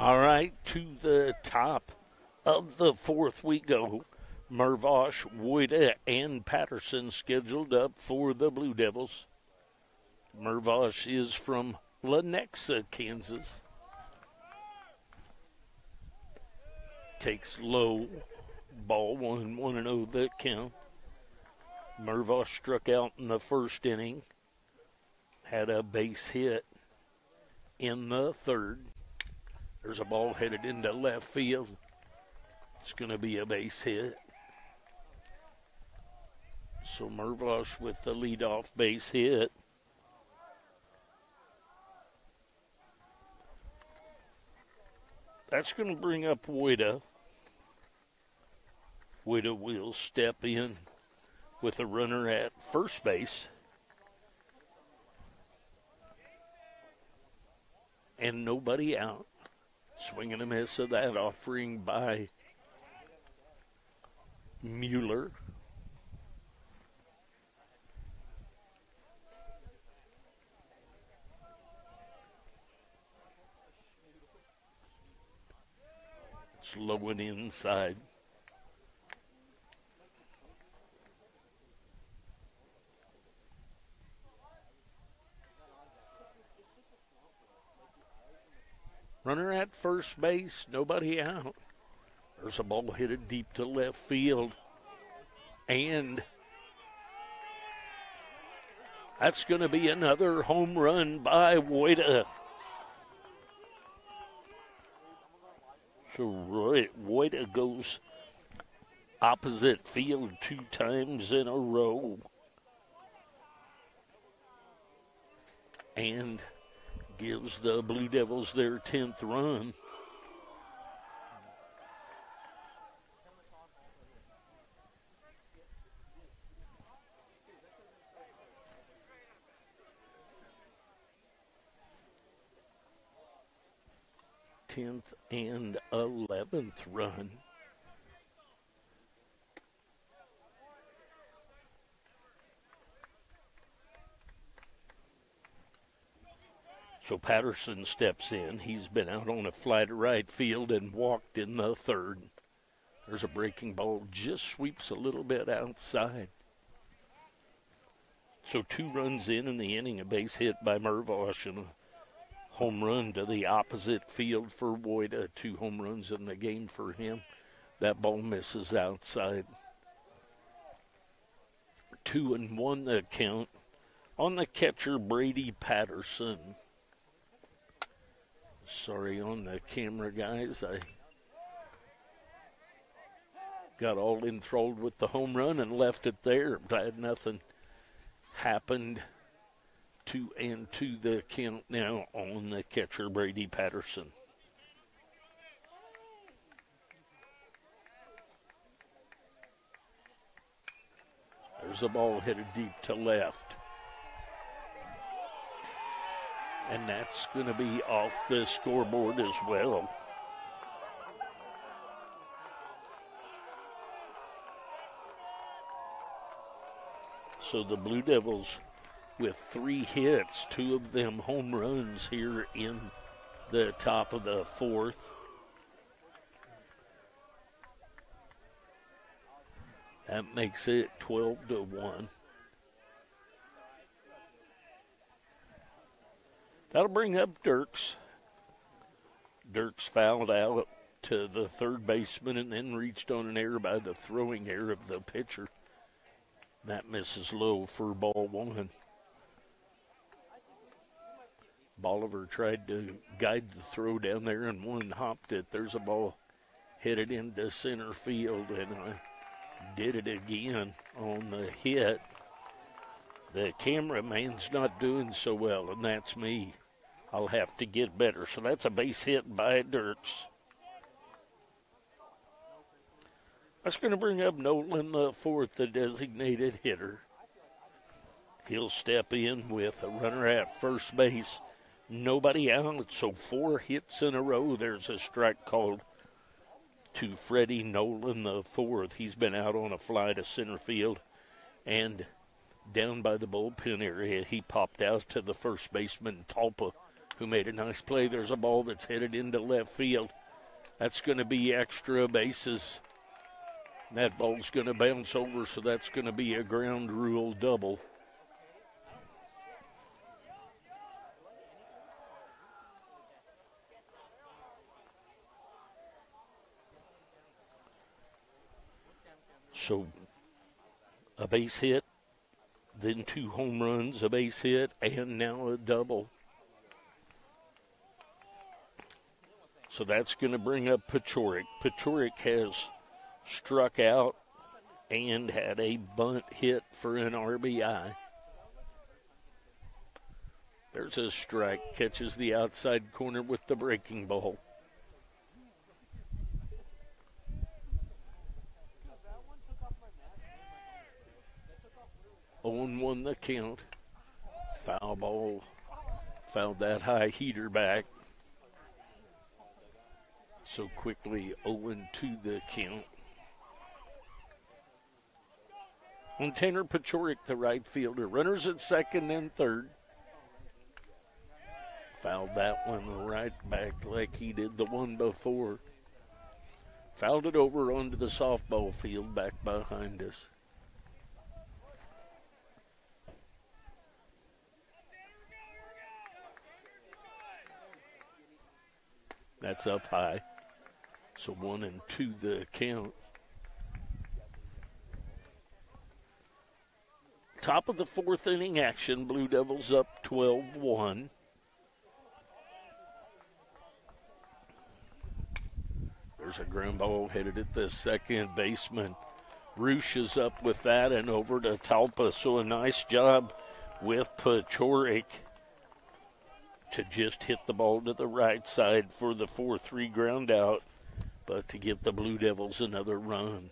[SPEAKER 1] All right, to the top of the fourth we go. Mervosh, Woida, and Patterson scheduled up for the Blue Devils. Mervosh is from Lenexa, Kansas. Takes low, ball one, one and oh that count. Mervosh struck out in the first inning, had a base hit in the third. There's a ball headed into left field. It's going to be a base hit. So Mervosh with the leadoff base hit. That's going to bring up Woida. Woida will step in with a runner at first base. And nobody out. Swing and a miss of that offering by Mueller. Slowing inside. Runner at first base, nobody out. There's a ball hit deep to left field. And that's going to be another home run by Woida. So Roy, Woida goes opposite field two times in a row. And gives the Blue Devils their 10th run. Tenth and eleventh run. So Patterson steps in. He's been out on a fly to right field and walked in the third. There's a breaking ball, just sweeps a little bit outside. So two runs in in the inning, a base hit by Mervosh and a home run to the opposite field for Woida. Two home runs in the game for him. That ball misses outside. Two and one the count on the catcher Brady Patterson. Sorry on the camera, guys. I got all enthralled with the home run and left it there. Glad nothing happened Two and to the count now on the catcher Brady Patterson. There's a ball headed deep to left. And that's going to be off the scoreboard as well. So the Blue Devils with three hits, two of them home runs here in the top of the fourth. That makes it 12 to 1. That'll bring up Dirks. Dirks fouled out to the third baseman and then reached on an error by the throwing error of the pitcher. That misses low for ball one. Bolivar tried to guide the throw down there and one hopped it. There's a ball headed into center field, and I did it again on the hit. The cameraman's not doing so well, and that's me. I'll have to get better. So that's a base hit by Dirks. That's going to bring up Nolan the fourth, the designated hitter. He'll step in with a runner at first base. Nobody out, so four hits in a row. There's a strike called to Freddie Nolan the fourth. He's been out on a fly to center field and down by the bullpen area. He popped out to the first baseman Talpa, who made a nice play. There's a ball that's headed into left field. That's going to be extra bases. That ball's going to bounce over, so that's going to be a ground rule double. So a base hit, then two home runs, a base hit, and now a double. So that's going to bring up Pachorik. Pachorik has struck out and had a bunt hit for an RBI. There's a strike, catches the outside corner with the breaking ball. 0 1 the count. Foul ball. Found that high heater back. So quickly 0 2 the count. And Tanner Pachorik, the right fielder. Runners at second and third. Fouled that one right back like he did the one before. Fouled it over onto the softball field back behind us. That's up high. So one and two the count. Top of the fourth inning action. Blue Devils up 12 1. There's a ground ball headed at the second baseman. Roosh is up with that and over to Talpa. So a nice job with Pachorik to just hit the ball to the right side for the 4 3 ground out, but to give the Blue Devils another run.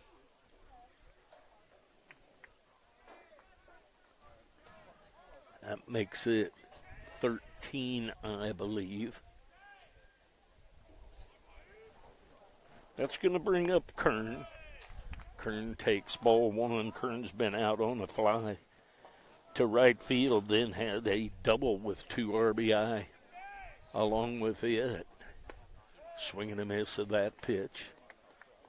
[SPEAKER 1] That makes it 13, I believe. That's going to bring up Kern. Kern takes ball one. Kern's been out on a fly to right field, then had a double with two RBI along with it. Swinging a miss of that pitch.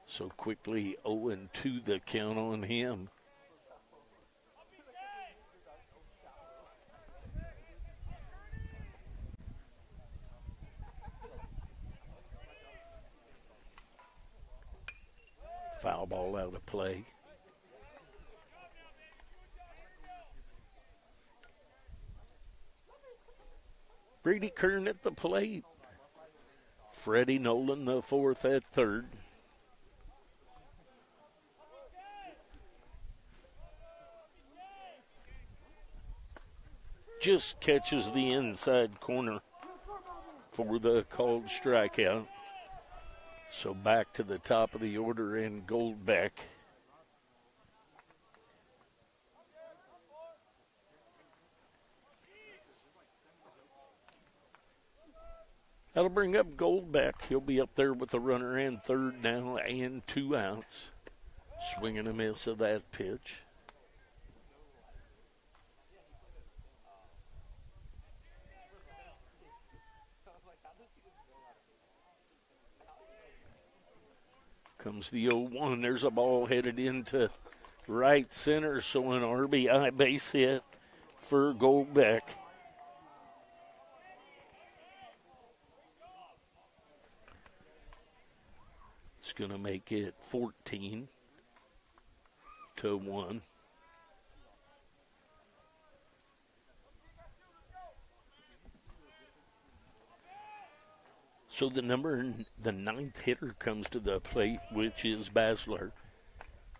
[SPEAKER 1] So quickly 0 2 the count on him. Foul ball out of play. Brady Kern at the plate. Freddie Nolan, the fourth at third. just catches the inside corner for the called strikeout. So back to the top of the order in Goldbeck. That'll bring up Goldbeck. He'll be up there with the runner in third now and two outs. Swinging a miss of that pitch. Comes the 0 1. There's a ball headed into right center, so an RBI base hit for Goldbeck. Going to make it 14 to 1. So the number, the ninth hitter comes to the plate, which is Basler.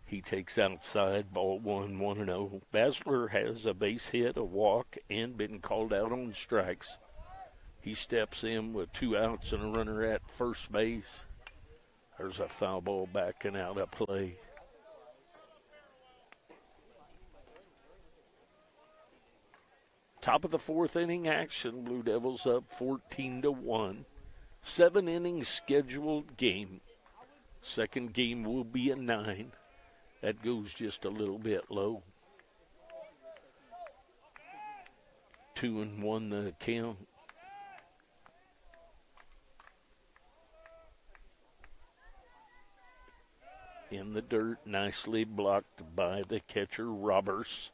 [SPEAKER 1] He takes outside, ball one, one and zero. Oh. Basler has a base hit, a walk, and been called out on strikes. He steps in with two outs and a runner at first base. There's a foul ball backing out of play. Top of the fourth inning action. Blue Devils up 14 to 1. Seven innings scheduled game. Second game will be a nine. That goes just a little bit low. Two and one the count. In the dirt, nicely blocked by the catcher Roberts.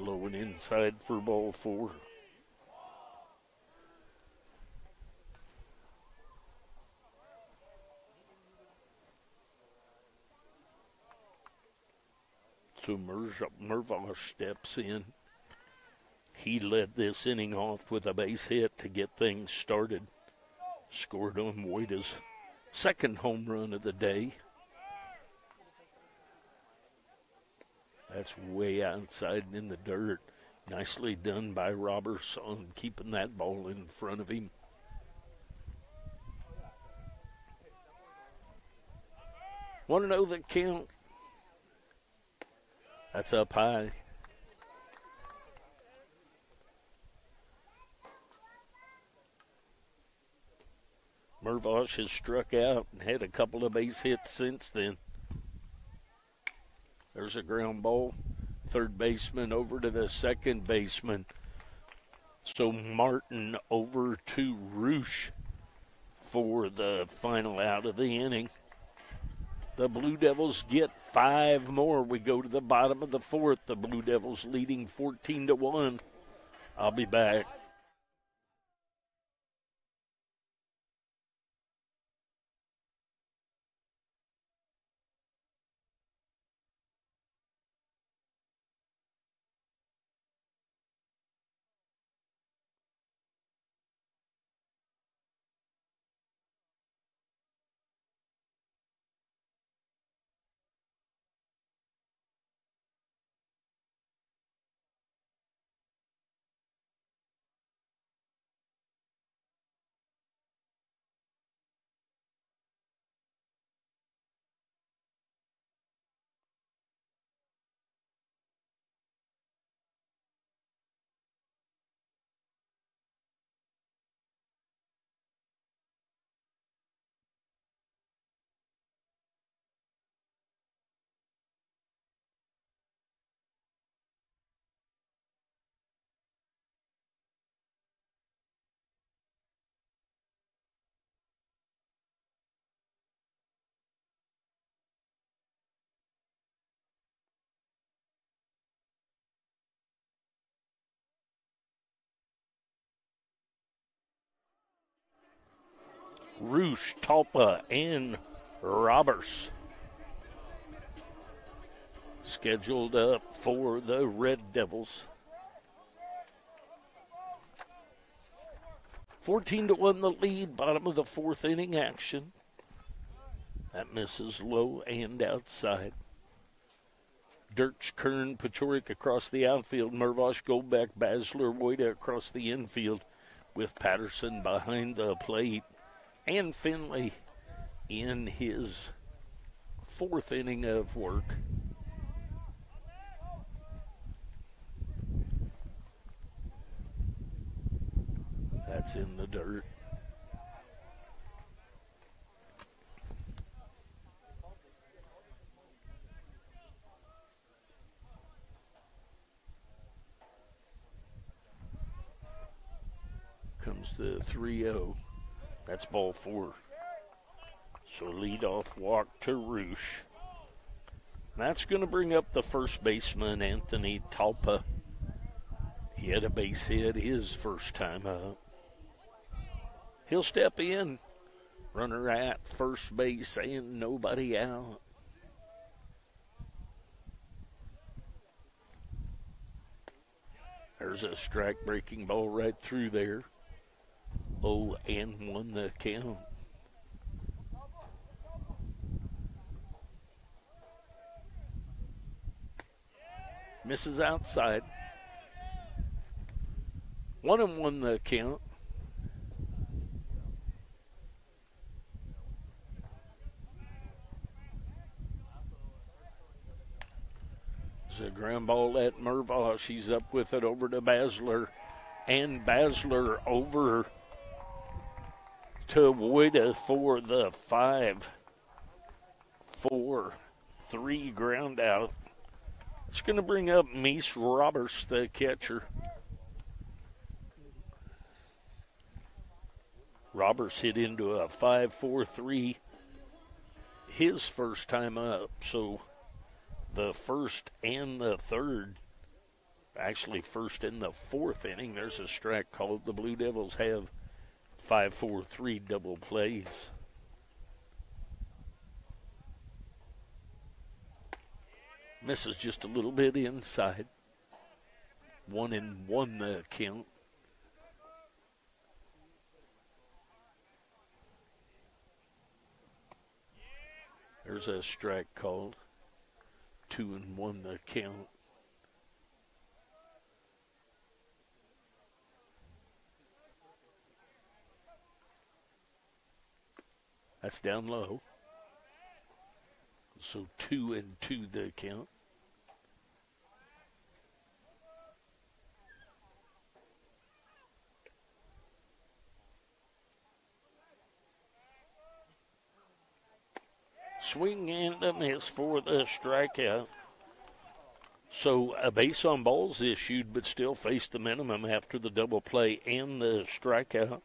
[SPEAKER 1] Low and inside for ball four. So Mervosh steps in. He led this inning off with a base hit to get things started. Scored on Woida's second home run of the day. That's way outside and in the dirt. Nicely done by Roberts on keeping that ball in front of him. Want to know the count? That's up high. Mervosh has struck out and had a couple of base hits since then. There's a ground ball. Third baseman over to the second baseman. So Martin over to Roosh for the final out of the inning. The Blue Devils get five more. We go to the bottom of the fourth. The Blue Devils leading 14 to 1. I'll be back. Roosh, Talpa, and Roberts. Scheduled up for the Red Devils. 14 to 1 the lead, bottom of the fourth inning action. That misses low and outside. Dirks, Kern, Pachorik across the outfield. Mervosh, Goldbeck, Basler, Woida across the infield with Patterson behind the plate. And Finley in his fourth inning of work. That's in the dirt. Comes the 3 0. That's ball four. So lead off walk to Roosh. That's going to bring up the first baseman, Anthony Talpa. He had a base hit his first time up. He'll step in. Runner at first base and nobody out. There's a strike breaking ball right through there. Oh, and won the count. Misses outside. One and one the count. A ground ball at Merva. She's up with it over to Basler. And Basler over to Woida for the five, four, three ground out. It's going to bring up Meese Roberts, the catcher. Roberts hit into a 5 4 3 his first time up. So the first and the third, actually, first and the fourth inning, there's a strike called. The Blue Devils have 5 4 3 double plays. Misses just a little bit inside. One and one the count. There's a strike called. Two and one the count. That's down low. So two and two the count. Swing and a miss for the strikeout. So a base on balls issued, but still faced the minimum after the double play and the strikeout.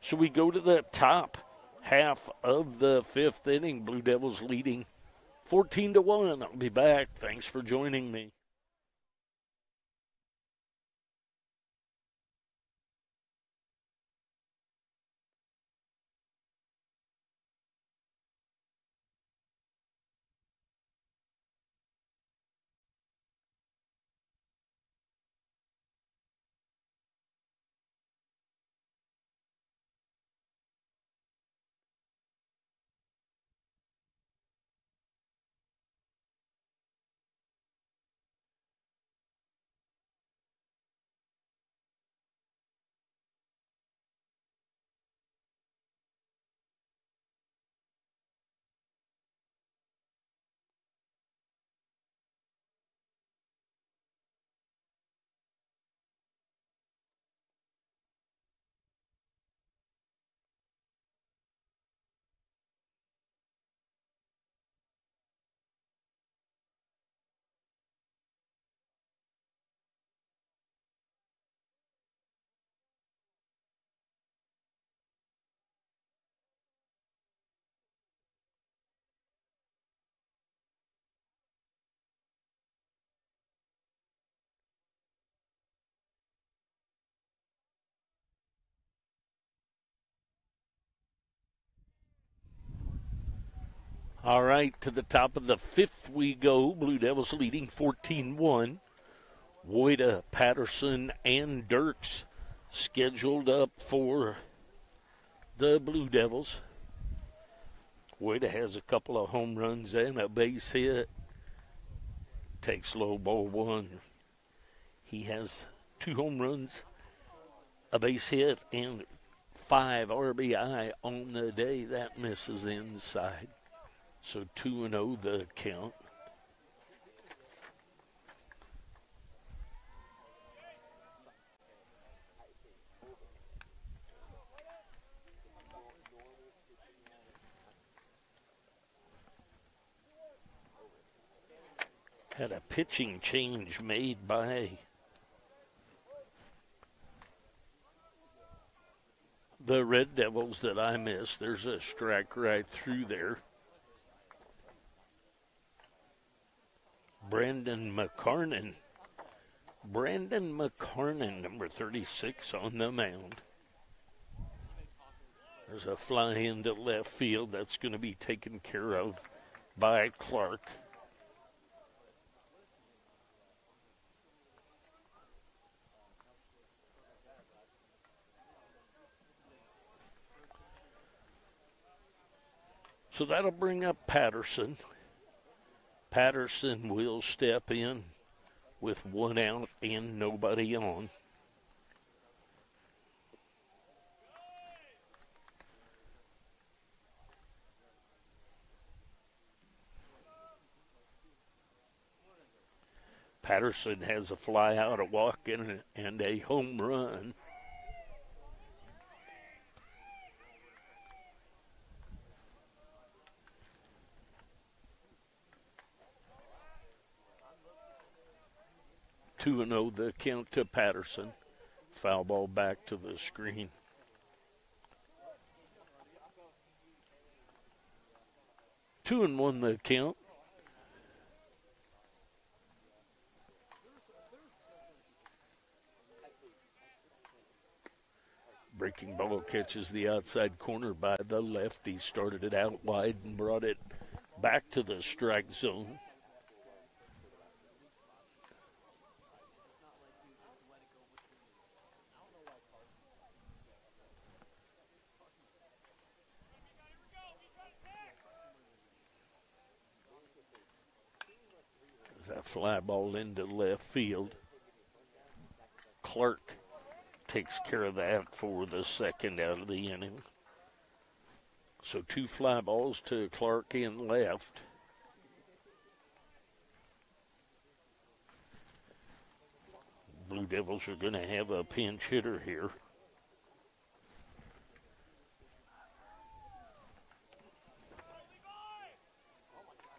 [SPEAKER 1] So we go to the top half of the fifth inning. Blue Devils leading 14 to 1. I'll be back. Thanks for joining me. All right, to the top of the fifth we go. Blue Devils leading 14 1. Woida, Patterson, and Dirks scheduled up for the Blue Devils. Woida has a couple of home runs and a base hit. Takes low ball one. He has two home runs, a base hit, and five RBI on the day. That misses inside. So 2 and 0 the count. Had a pitching change made by the Red Devils that I missed. There's a strike right through there. Brandon McCarnan. Brandon McCarnan, number 36, on the mound. There's a fly into left field that's going to be taken care of by Clark. So that'll bring up Patterson. Patterson will step in with one out and nobody on. Patterson has a fly out, a walk, in, and a home run. Two and zero oh, the count to Patterson. Foul ball back to the screen. Two and one the count. Breaking ball catches the outside corner by the left. He started it out wide and brought it back to the strike zone. Fly ball into left field. Clark takes care of that for the second out of the inning. So two fly balls to Clark in left. Blue Devils are going to have a pinch hitter here.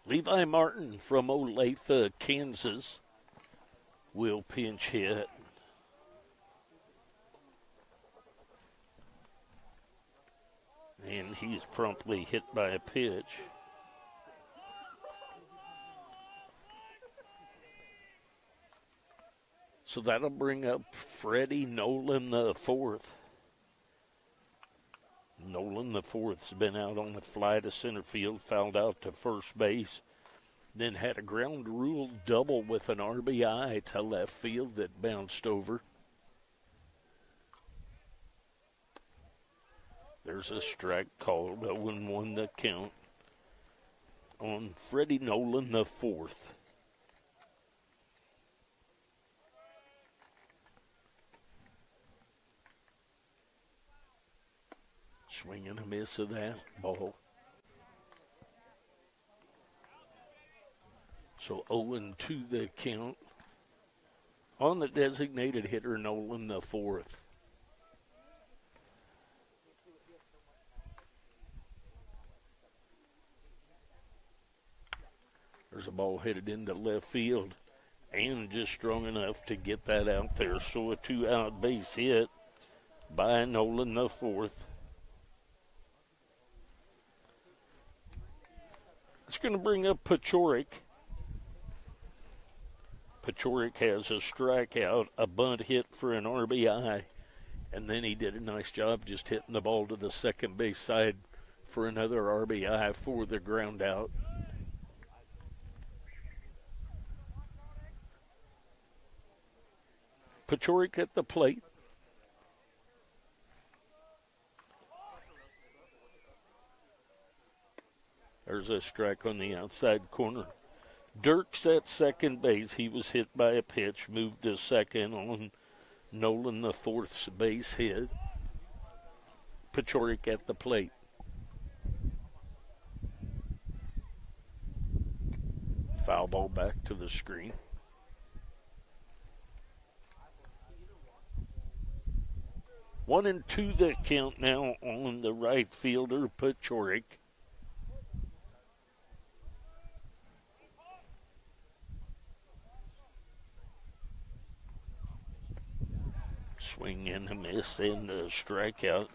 [SPEAKER 1] Levi Martin from Olathe, Kansas, will pinch hit. And he's promptly hit by a pitch. So that'll bring up Freddie Nolan the fourth. Nolan, the fourth, has been out on the fly to center field, fouled out to first base, then had a ground rule double with an RBI to left field that bounced over. There's a strike called. Owen won the count on Freddie Nolan, the fourth. Swing and a miss of that ball. So 0 2 the count on the designated hitter, Nolan the fourth. There's a ball headed into left field and just strong enough to get that out there. So a two out base hit by Nolan the fourth. Going to bring up Pachorik. Pachorik has a strikeout, a bunt hit for an RBI, and then he did a nice job just hitting the ball to the second base side for another RBI for the ground out. Pachorik at the plate. There's a strike on the outside corner. Dirks at second base. He was hit by a pitch, moved to second on Nolan, the fourth base hit. Pachorik at the plate. Foul ball back to the screen. One and two that count now on the right fielder, Pachorik. Swing and a miss and a strikeout.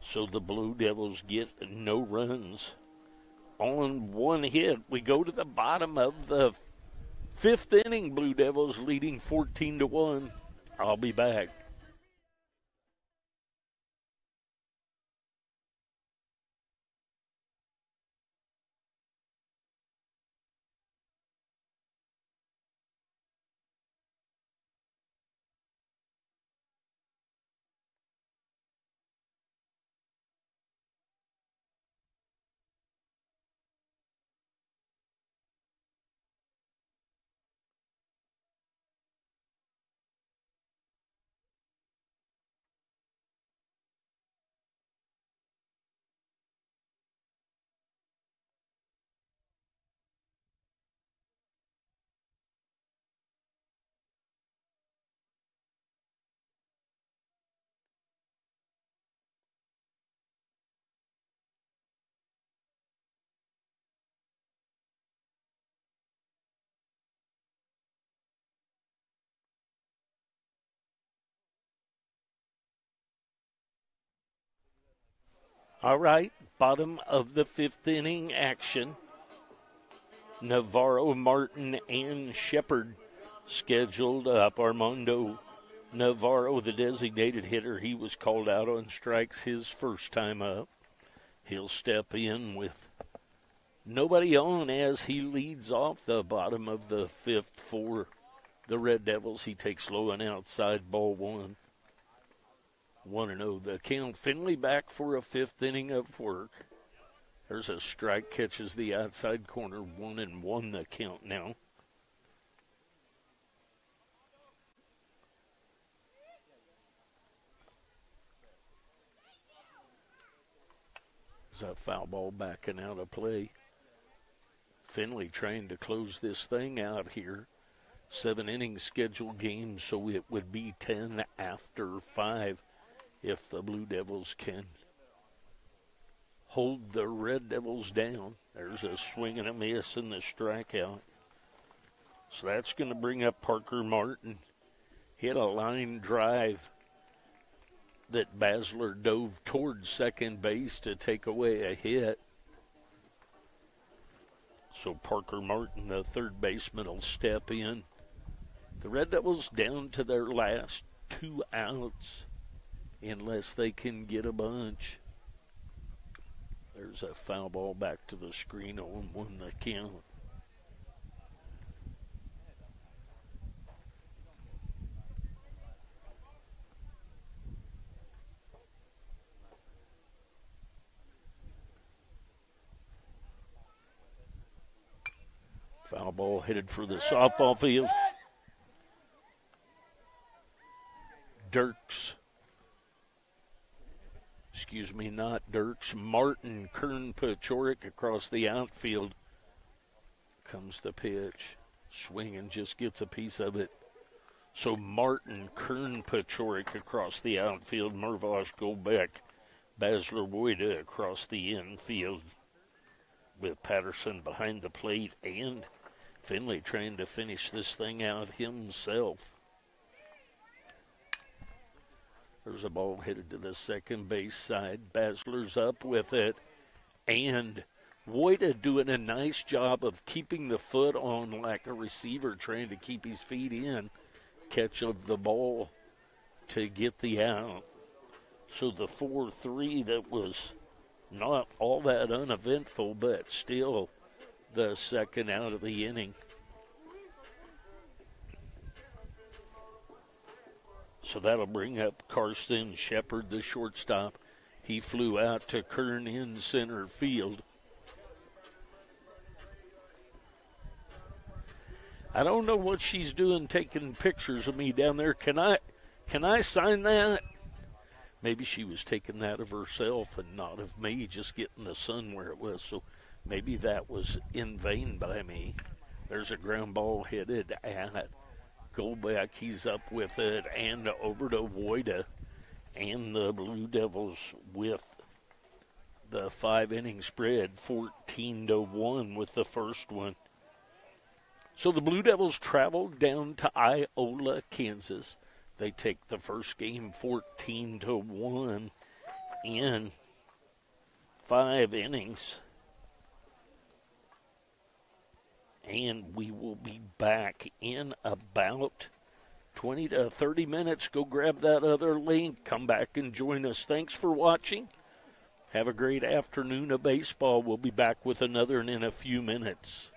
[SPEAKER 1] So the Blue Devils get no runs on one hit. We go to the bottom of the fifth inning. Blue Devils leading 14 to 1. I'll be back. All right, bottom of the fifth inning action. Navarro, Martin, and Shepard scheduled up. Armando Navarro, the designated hitter, he was called out on strikes his first time up. He'll step in with nobody on as he leads off the bottom of the fifth for the Red Devils. He takes low and outside ball one. 1 0. The count Finley back for a fifth inning of work. There's a strike, catches the outside corner, 1 and 1 the count now. There's a foul ball backing out of play. Finley trying to close this thing out here. Seven inning scheduled game, so it would be 10 after 5 if the Blue Devils can hold the Red Devils down. There's a swing and a miss and the strikeout. So that's going to bring up Parker Martin. Hit a line drive that Basler dove towards second base to take away a hit. So Parker Martin, the third baseman, will step in. The Red Devils down to their last two outs unless they can get a bunch. There's a foul ball back to the screen on one the count. Foul ball headed for the softball field. Dirks excuse me, not Dirks, Martin Kern Pachorik across the outfield. Comes the pitch. Swing and just gets a piece of it. So Martin Kern Pachorik across the outfield. Mervosh Goldbeck. Basler Woida across the infield with Patterson behind the plate and Finley trying to finish this thing out himself. There's a ball headed to the second base side. Basler's up with it. And Woida doing a nice job of keeping the foot on like a receiver, trying to keep his feet in. Catch of the ball to get the out. So the 4 3 that was not all that uneventful, but still the second out of the inning. So that'll bring up Carson Shepard, the shortstop. He flew out to Kern in center field. I don't know what she's doing taking pictures of me down there. Can I can I sign that? Maybe she was taking that of herself and not of me, just getting the sun where it was. So maybe that was in vain by me. There's a ground ball headed at Goldbeck. He's up with it and over to Woida. And the Blue Devils with the five inning spread, 14 to 1 with the first one. So the Blue Devils travel down to Iola, Kansas. They take the first game 14 to 1 in five innings. And we will be back in about 20 to 30 minutes. Go grab that other link. Come back and join us. Thanks for watching. Have a great afternoon of baseball. We'll be back with another in a few minutes.